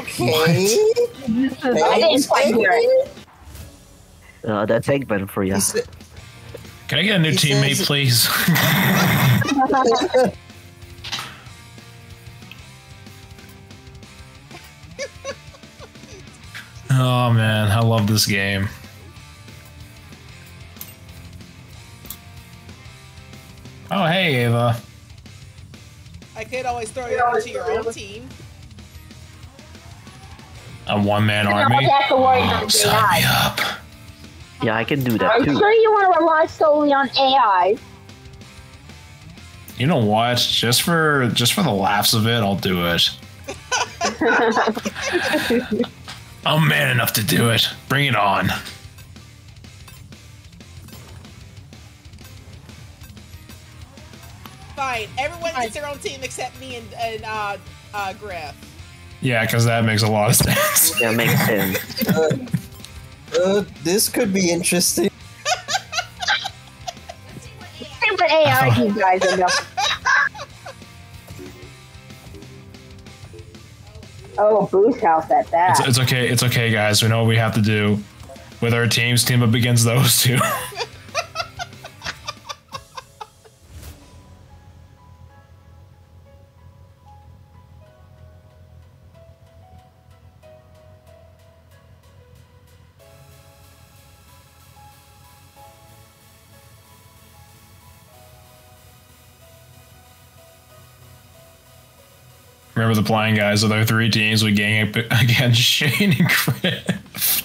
Okay. I didn't quite hear it. Uh, that's Eggman for you. He Can I get a new He teammate, says- please? oh man, I love this game. Oh hey Ava. I could always throw you over to your own team. A one man You army. don't have to worry about Oh, sign me up. Yeah, I can do that Are you too. sure you want to rely solely on AI? You know what? Just for just for the laughs of it, I'll do it. I'm man enough to do it. Bring it on. Fine. Everyone gets their own team except me and, and uh, uh, Griff. Yeah, because that makes a lot of sense. Yeah, makes sense. uh, uh, this could be interesting. Stupid AI, you guys end up. Oh, boost house at that. It's, it's okay. It's okay, guys. We know what we have to do. With our teams, team up against those two. Remember the blind guys with our three teams. We gang up against Shane and Chris.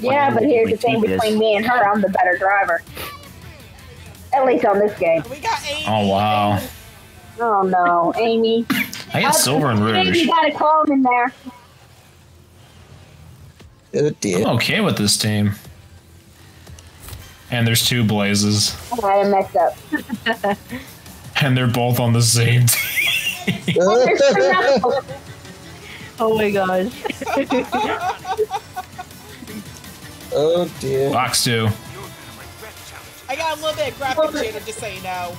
yeah, but here's the thing Yes. between me and her, I'm the better driver. At least on this game. We got Amy. Oh wow! Oh no, Amy. I got silver and Amy rouge. got a clone in there. Oh dear. I'm okay with this team. And there's two blazes, Oh, I messed up. and they're both on the same team. There's two knuckles. Oh my gosh. oh dear. Fox two. You're gonna regret challenging I got a little bit of graphic shader, just so you know.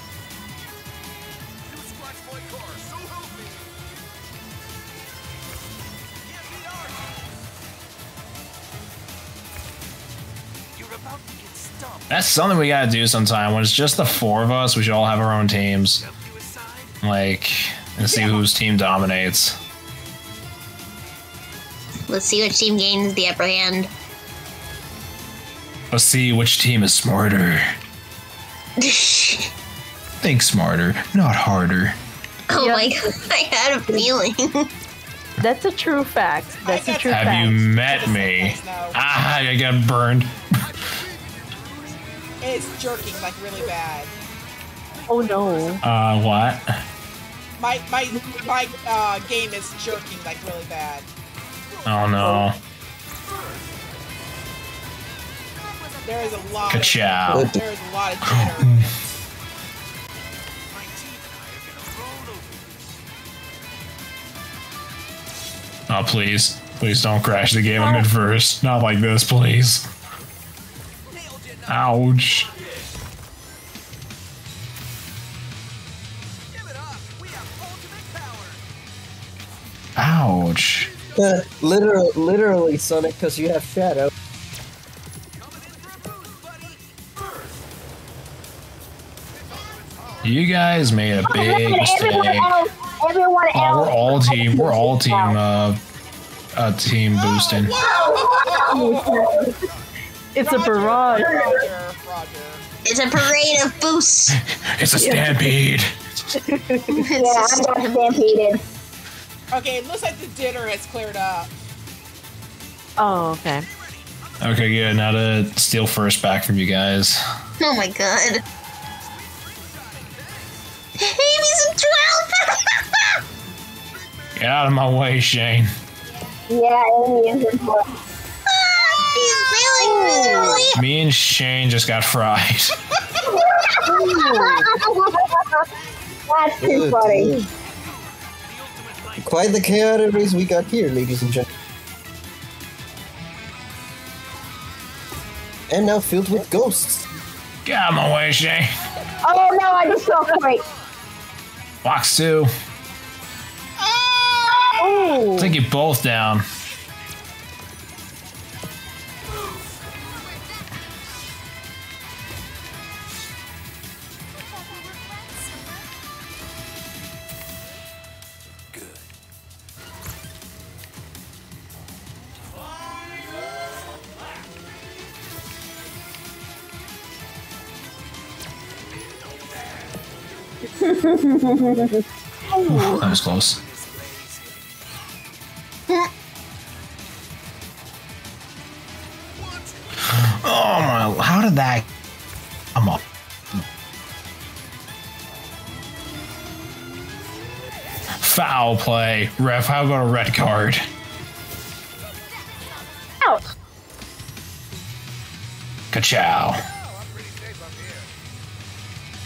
That's something we gotta do sometime. When it's just the four of us, we should all have our own teams. Help you aside? Like, and see whose team dominates. Let's see which team gains the upper hand. Let's see which team is smarter. Think smarter, not harder. Oh Yeah. my god, I had a feeling. That's a true fact. That's a true Have fact. Have you met me? Ah, I got burned. It's jerking like really bad. Oh no. Uh, what? My my my uh, game is jerking like really bad. Oh no. There is a lot. Ka-chow. Of, there is a lot of jitter. in it. My team and I are gonna roll over you. Oh, please. Please don't crash the game. I'm in first. Not like this, please. Ouch. Give it up! We have ultimate power! Ouch. literally, literally, Sonic, because you have Shadow. Coming in for a boost, buddy! You guys made a big Everyone mistake. else, everyone Oh, else. we're all team. We're all team. Uh, uh, team boosting. It's Roger, a barrage. Roger, Roger. It's a parade of boosts. it's a stampede. yeah, I'm going stampeded. Okay, it looks like the dinner has cleared up. Oh, okay. Okay. Yeah, now to steal first back from you guys. Oh my god. Amy's a 12! Get out of my way, Shane. Yeah, Amy is a 12. She's really. Me and Shane just got fried. That's too funny. Quite the chaotic race we got here, ladies and gentlemen. And now filled with ghosts. Get out of my way, Shane. Oh no, I just saw great. Fox two. Oh. Take you both down. Ooh, that was close. Oh my! How did that? I'm up. Foul play, ref. How about a red card? Ouch. Ka-chow.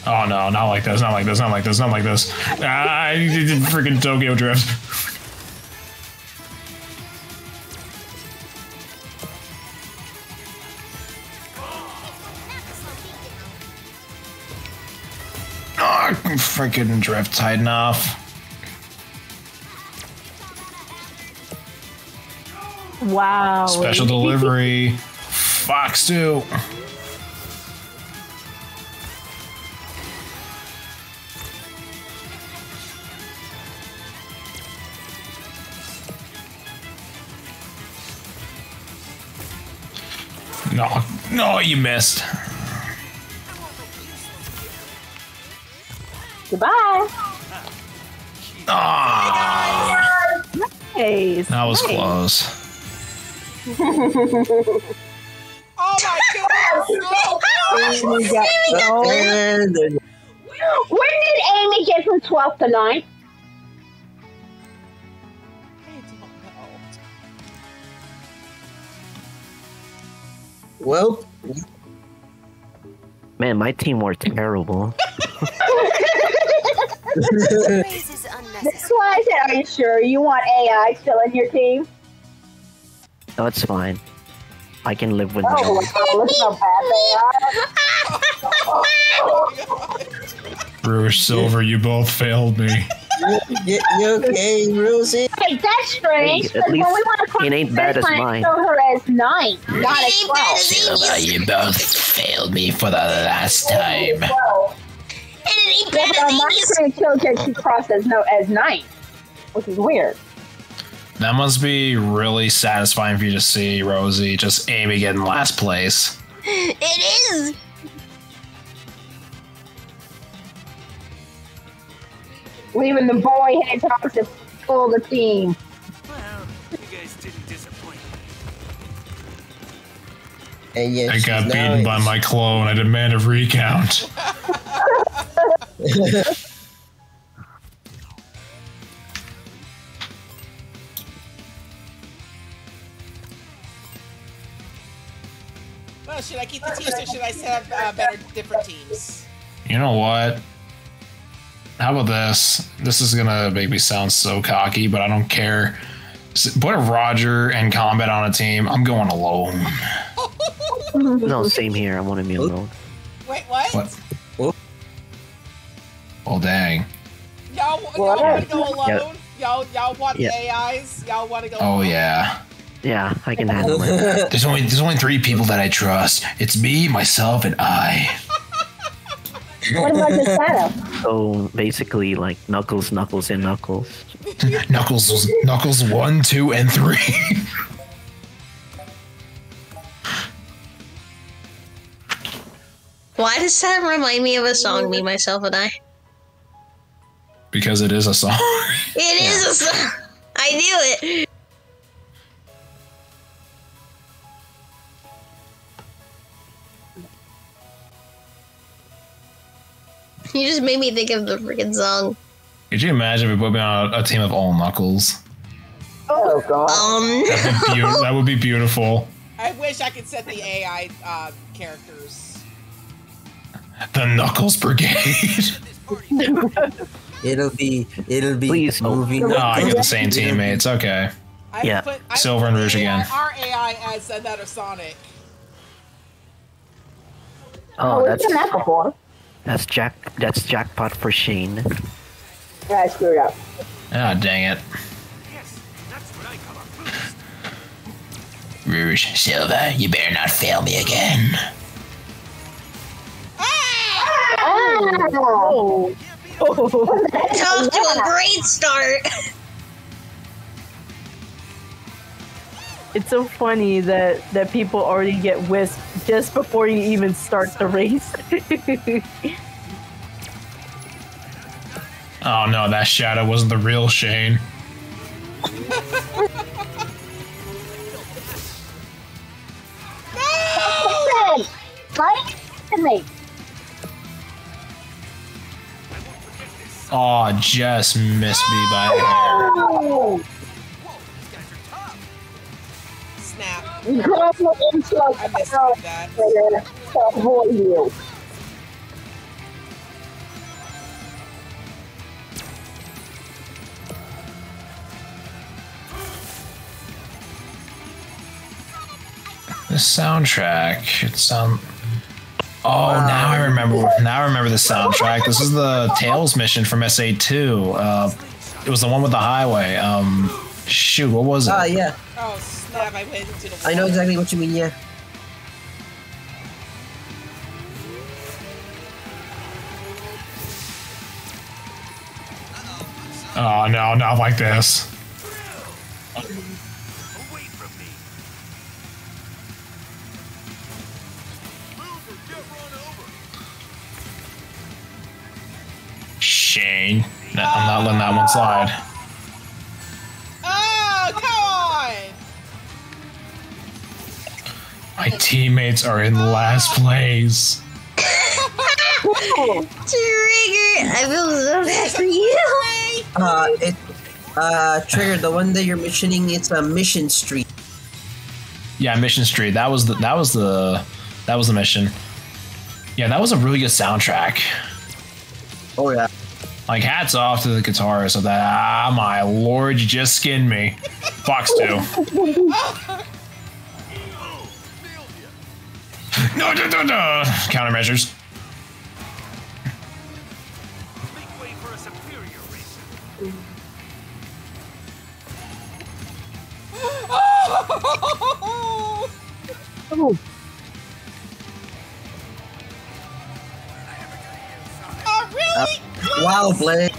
Oh no, not like this, not like this, not like this, not like this. Ah, I freaking Tokyo Drift. oh, freaking drift tight enough. Wow. Special delivery. Fox 2. No, no, you missed. Goodbye. Ah, Nice. that was nice. close. Oh my goodness! No! We got so- And When did Amy get from 12th to 9th? Well, Man, my team were terrible. Praise is unnecessary. That's why I said, are you sure you want AI still in your team? No, it's fine. I can live with Oh, that. wow, look how bad they are. Silver, you both failed me. you, you okay, Rosie? Hey, that's strange. Hey, at because when we want to it ain't bad as mine. show her as 9, not as Ain't bad 12. as you. you both failed me for the last time. Well, And it ain't yeah, bad but on my as you. screen, Killjoy, she crossed as, no, as 9, which is weird. That must be really satisfying for you to see, Rosie. Just Amy getting last place. It is. Leaving the boy head toss to pull the team. Well, you guys didn't disappoint me. And yes, I got she's now beaten by my clone. I demand a recount. Well, should I keep the teams or should I set up uh, better, different teams? You know what? How about this? This is gonna make me sound so cocky, but I don't care. S- Put Roger and Combat on a team. I'm going alone. No, same here. I want to be alone. Wait, what? What? Oh dang! Y'all, y'all want to go alone? Yeah. Y'all, y'all want Yeah. the AIs? Y'all want to go? Oh alone? yeah. Yeah, I can handle it. There's only there's only three people that I trust. It's me, myself, and I. What about the setup? So oh, basically, like Knuckles, Knuckles, and Knuckles. Knuckles was Knuckles one, two, and three. Why does that remind me of a song, Me, Myself, and I? because it is a song. It is a song. I knew it. You just made me think of the freaking song. Could you imagine if we put me on a, a team of all Knuckles? Oh, God. Um, That'd be beau- that would be beautiful. I wish I could set the AI uh, characters. The Knuckles Brigade. It'll be it'll be Please, no. moving. oh, I get the same teammates. Okay. I Yeah. Put, I Silver and Rouge AI again. Our AI as another Sonic. Oh, we've that's done that before. That's jack. That's jackpot for Shane. Yeah, I screwed up. Ah, dang it. Yes, that's what I cover first. Rouge, Silver, you better not fail me again. Oh. it's off to a great start. It's so funny that that people already get whisked just before you even start the race. Oh no, that shadow wasn't the real Shane. Listen, Right me. Oh, just missed me by a hair. Oh, to you. The soundtrack. It's um. Oh, now I remember. Now I remember the soundtrack. This is the Tails mission from SA2. Uh, it was the one with the highway. Um, Shoot, what was it? Ah, yeah. Oh snap! I went into the. I know exactly what you mean, yeah. Ah, oh no, not like this. Away from me. Move or get run over. Shane. No, I'm not letting that one slide. My teammates are in last place. Trigger, I feel so bad for you. Uh, it, uh, Trigger, the one that you're mentioning, it's a mission street. Yeah, Mission Street. That was the that was the that was the mission. Yeah, that was a really good soundtrack. Oh, yeah. Like hats off to the guitarist of that. Ah, my lord, you just skinned me. Fox two. no, no, no, no. Countermeasures. Make way for a superior racer. Oh really? Wow, Blade.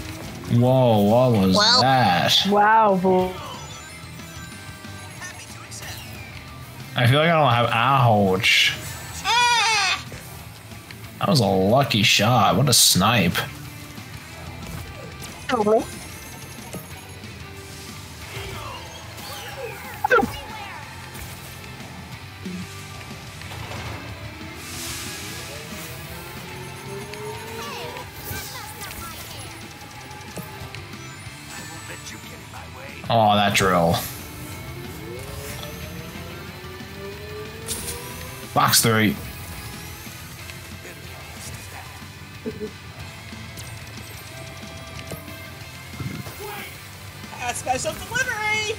Whoa, what was Well- that? Wow, boy. I feel like I don't have. Ouch. That was a lucky shot. What a snipe. Oh, that drill. Fox three. A special delivery.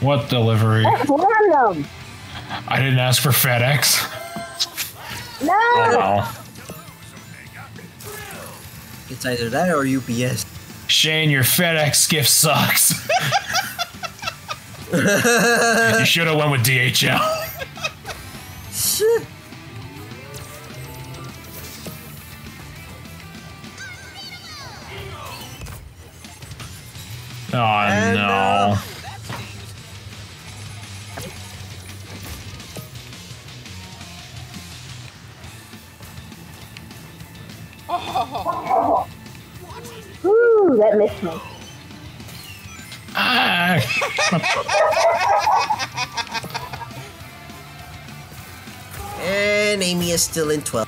What delivery? Random. I didn't ask for FedEx. No. Oh It's either that or UPS. Shane, your FedEx gift sucks. you should have went with DHL. Shit. Oh And, no. uh, Ooh, that missed me. Ah. And Amy is still in 12.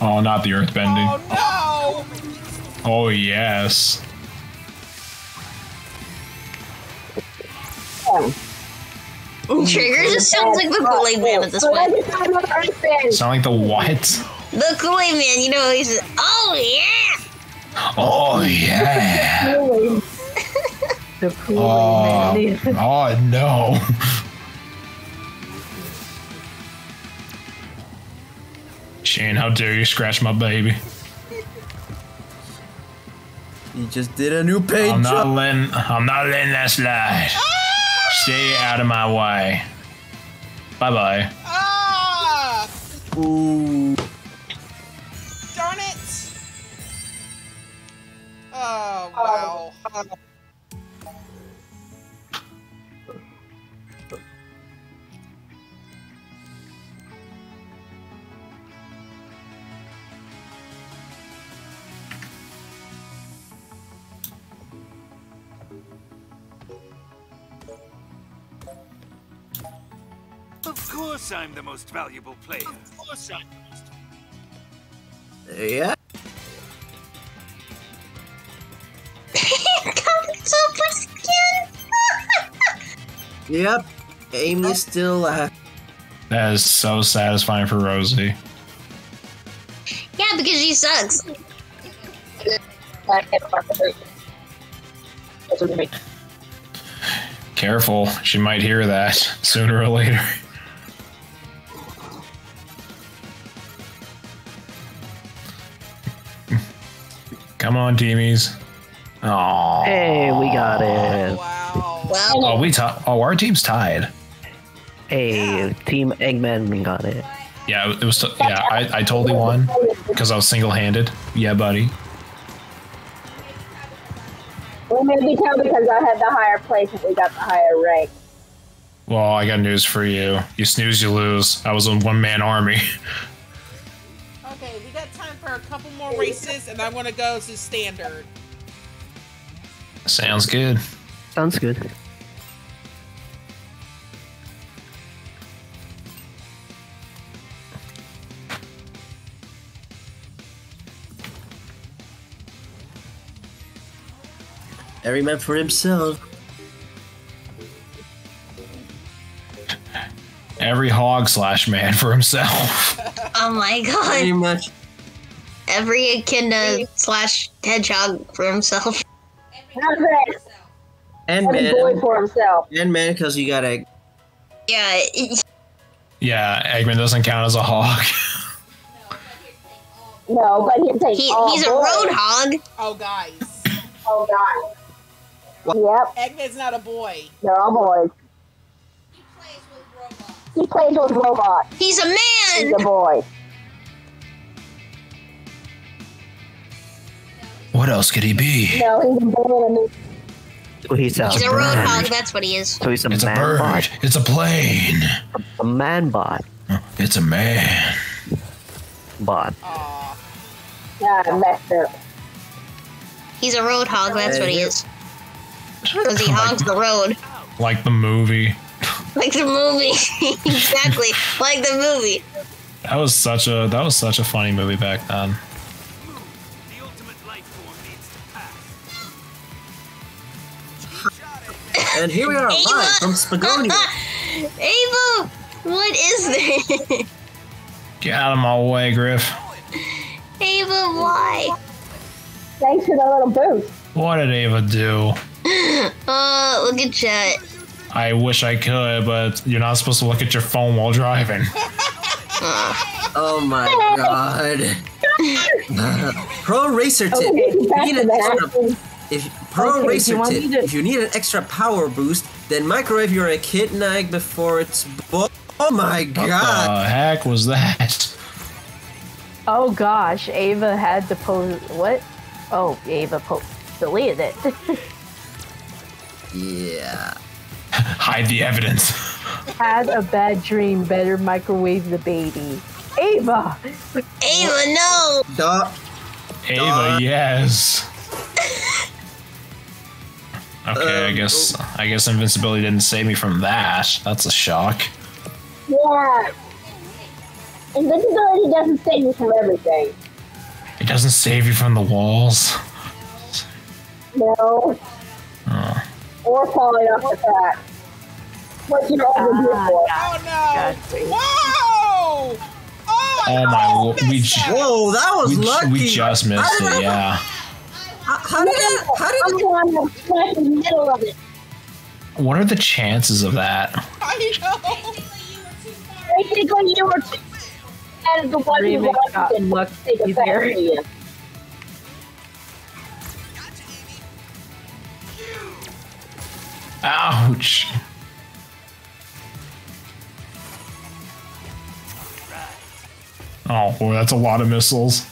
Oh, not the earth bending. Oh no! Oh yes. Trigger just sounds like the Kool-Aid oh, Man at this oh, point. just got another Earth Band. Sound like the what? The Kool-Aid Man, you know, he's oh yeah. Oh yeah. The Kool-Aid Oh, man. oh, oh no. Shane, how dare you scratch my baby? You just did a new paint I'm not job. letting I'm not letting that slide. Stay out of my way. Bye bye. Ah! Ooh. Darn it! Oh wow. Of course I'm the most valuable player. Of course I'm the most Yeah. Comic Super Skin. Yep. Amy is still uh, That is so satisfying for Rosie. yeah, because she sucks. Careful, she might hear that sooner or later. Come on, teamies. Oh. Hey, we got it. Wow. Well, Oh, we tied. Oh, our team's tied. Hey, Team Eggman got it. Yeah, it was. yeah, I, I totally won because I was single-handed. Yeah, buddy. We may be tell because I had the higher place and we got the higher rank. Well, I got news for you. You snooze, you lose. I was a one-man army. a couple more races, and I want to go to standard. Sounds good. Sounds good. Every man for himself. Every hog slash man for himself. oh my god. Pretty god. much. Every echidna slash hedgehog for himself. Not that. And Every boy man. for himself. And man, because you gotta. Yeah, it- Yeah, Eggman doesn't count as a hog. No, but he's like he, all he's a boys. road hog. Oh, guys. Oh god. Yep, Eggman's not a boy. they're all boys. He plays with robots. He's a man. He's a boy. What else could he be? No, he's a boy in a he's a, He's a bird. road hog. That's what he is. So he's a It's a bird. bot. It's a plane. A man bot. Uh, it's a man. Bot. Aw. God, messed up. He's a road hog. That's what he is. Because he hogs the road. Like the movie. Like the movie. exactly. Like the movie. That was such a that was such a funny movie back then. And here we are live from Spagonia. Ava, what is this? Get out of my way, Griff. Ava, why? Thanks for the little boost. What did Ava do? Uh, look at chat. I wish I could, but you're not supposed to look at your phone while driving. Oh my god. Pro Racer tip. Okay, If you need an extra, if Pro Okay, Racer you tip. to- If you need an extra power boost, then microwave your echidna egg before it's. Bo- oh my What god. the heck was that? Oh gosh, Ava had to post what? Oh, Ava po- deleted it. Yeah. Hide the evidence. had a bad dream. Better microwave the baby. Ava. Ava, no. Duh. Ava, yes. Okay, I Um, guess I guess invincibility didn't save me from that. That's a shock. Yeah. Invincibility doesn't save you from everything. It doesn't save you from the walls. No. Oh. Or falling off the track. What you're over here for. Oh, no. Whoa! Oh, Oh my! lo- We missed j- Whoa, that was we, j- lucky. we just missed it. I- Yeah. How, how did that? How did I'm the one that in the middle of it. What are the chances of that? I know. Basically, you were too and the one who Remix got wanted to lucky take there. Ouch! Oh, boy, that's a lot of missiles.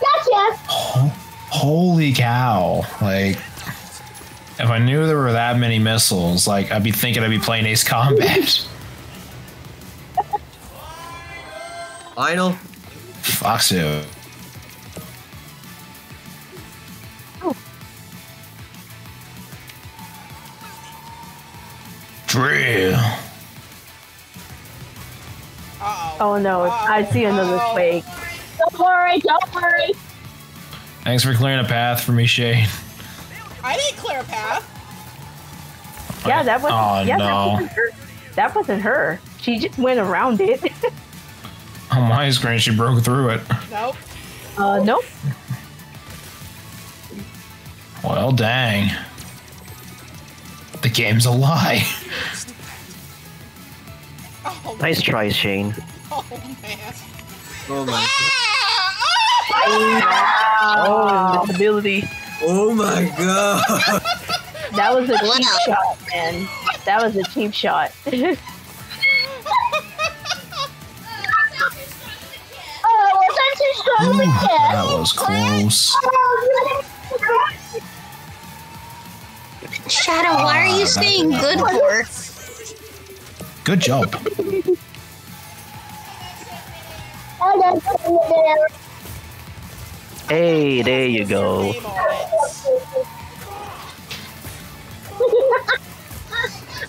Gotcha! Holy cow! Like, if I knew there were that many missiles, like I'd be thinking I'd be playing Ace Combat. Final. Fox 2. Drill. Uh-oh. Oh no, I see another Uh-oh. quake. Don't worry, don't worry. Thanks for clearing a path for me, Shane. I didn't clear a path. Yeah, that was. Oh, yeah, no. that wasn't her. That wasn't her. She just went around it. On my screen, she broke through it. Nope. uh, nope. Well, dang. The game's a lie. Oh, Nice try, Shane. oh man. Oh my Oh, invisibility. Oh my god. That was a cheap Wow. shot, man. That was a cheap shot. Oh, was I too strong with that that? was close. Shadow, why are you staying good for? Good job. I got something there. Hey, there you go. Name on it.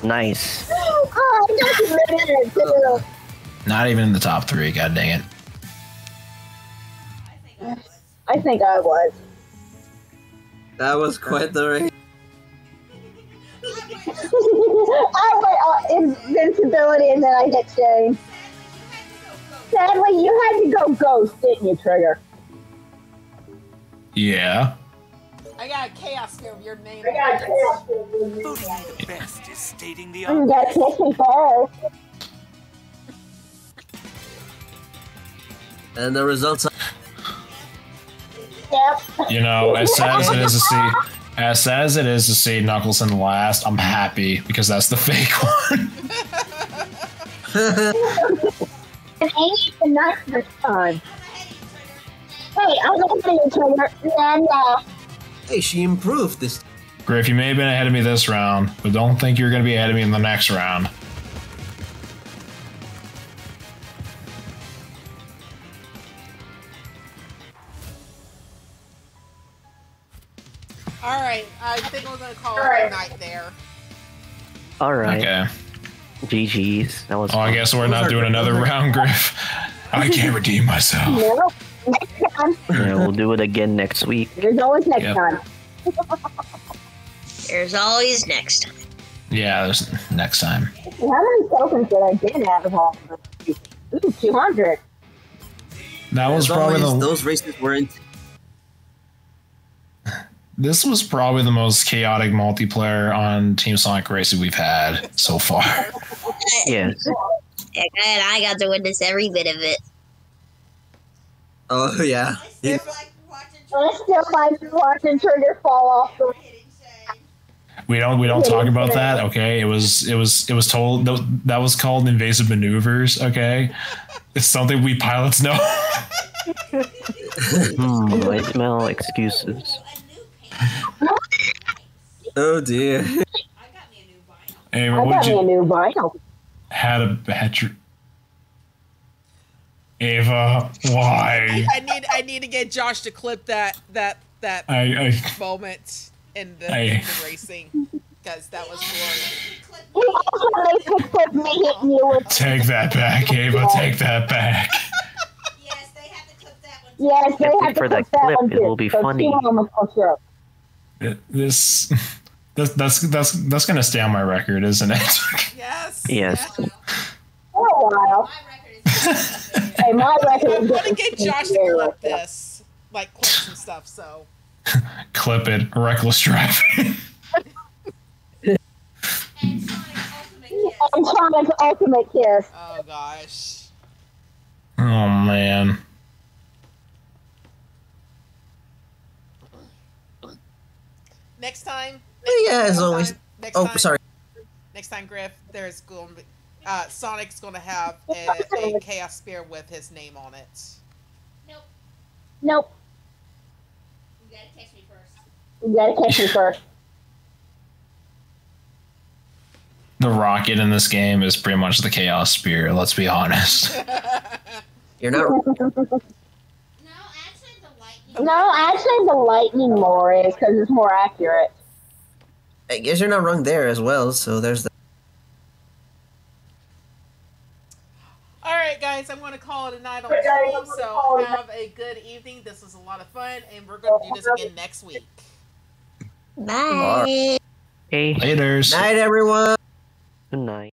Nice. I got something there too. Not even in the top three. God dang it. I think I was. That was quite the race. Invincibility and then I get Shane. Sadly, you had to go ghost, didn't you, Trigger? Yeah. I got a chaos spear with your name I on got it. Voting me the best is stating the You obvious. got to kiss me first. And the results are Yep. You know, as sad as it is to see, as sad as it is to see Knuckles in last, I'm happy because that's the fake one. And ain't even nice this time. Hey, I'm gonna see you, Trigger. And, uh, Hey, she improved this. Griff, you may have been ahead of me this round, but don't think you're going to be ahead of me in the next round. All right, I think we're gonna call it a night there. All right. Okay. GG's. That was. Oh, I guess we're not doing another round, Griff. I can't redeem myself. no. Next time. Yeah, we'll do it again next week. There's always next Yep. time. There's always next time. Yeah, there's next time. How many tokens did I get out of all of this? Ooh, 200. That was As probably always, the. those races weren't. This was probably the most chaotic multiplayer on Team Sonic Racing we've had so far. Yes. And I got to witness every bit of it. Oh yeah. I still might be watching Trigger fall off the. We don't we don't talk about that. Okay, it was it was it was told that was called invasive maneuvers. Okay, it's something we pilots know. Hmm, I smell excuses. Oh dear. Hey, I what got me a you new vinyl. had a battery? Ava, why? I need I need to get Josh to clip that that that I I moment in the, I- in the racing because that was glorious. You also made picture of me hitting you with. take that back, Ava. Take that back. Yes, they have to clip that one. Yes, they have to for that put that clip, one it will be So funny. Two moments for sure. This that's that's that's that's gonna stay on my record, isn't it? Yes. Yes. yes. For a while. My record is. Hey, my record I'm gonna get Josh to clip this, like clips and stuff. So Clip it. Reckless driving. And Sonic's Ultimate Kiss. And Sonic's ultimate kiss. oh gosh. Oh man. Next time. Yeah, as always. Next Oh, time, sorry. Next time, Griff, there's going to be, uh, Sonic's going to have a, a Chaos Spear with his name on it. Nope. Nope. You gotta catch me first. You gotta catch me first. The rocket in this game is pretty much the chaos spear. Let's be honest. You're not. No, actually, the lightning. No, actually, the lightning more is because it's more accurate. I guess you're not wrong there as well. So there's the. All right, guys, I'm going to call it a night on stream. So have a good evening. This was a lot of fun, and we're going to do this again next week. Bye. Hey, Laters. Night, everyone. good night.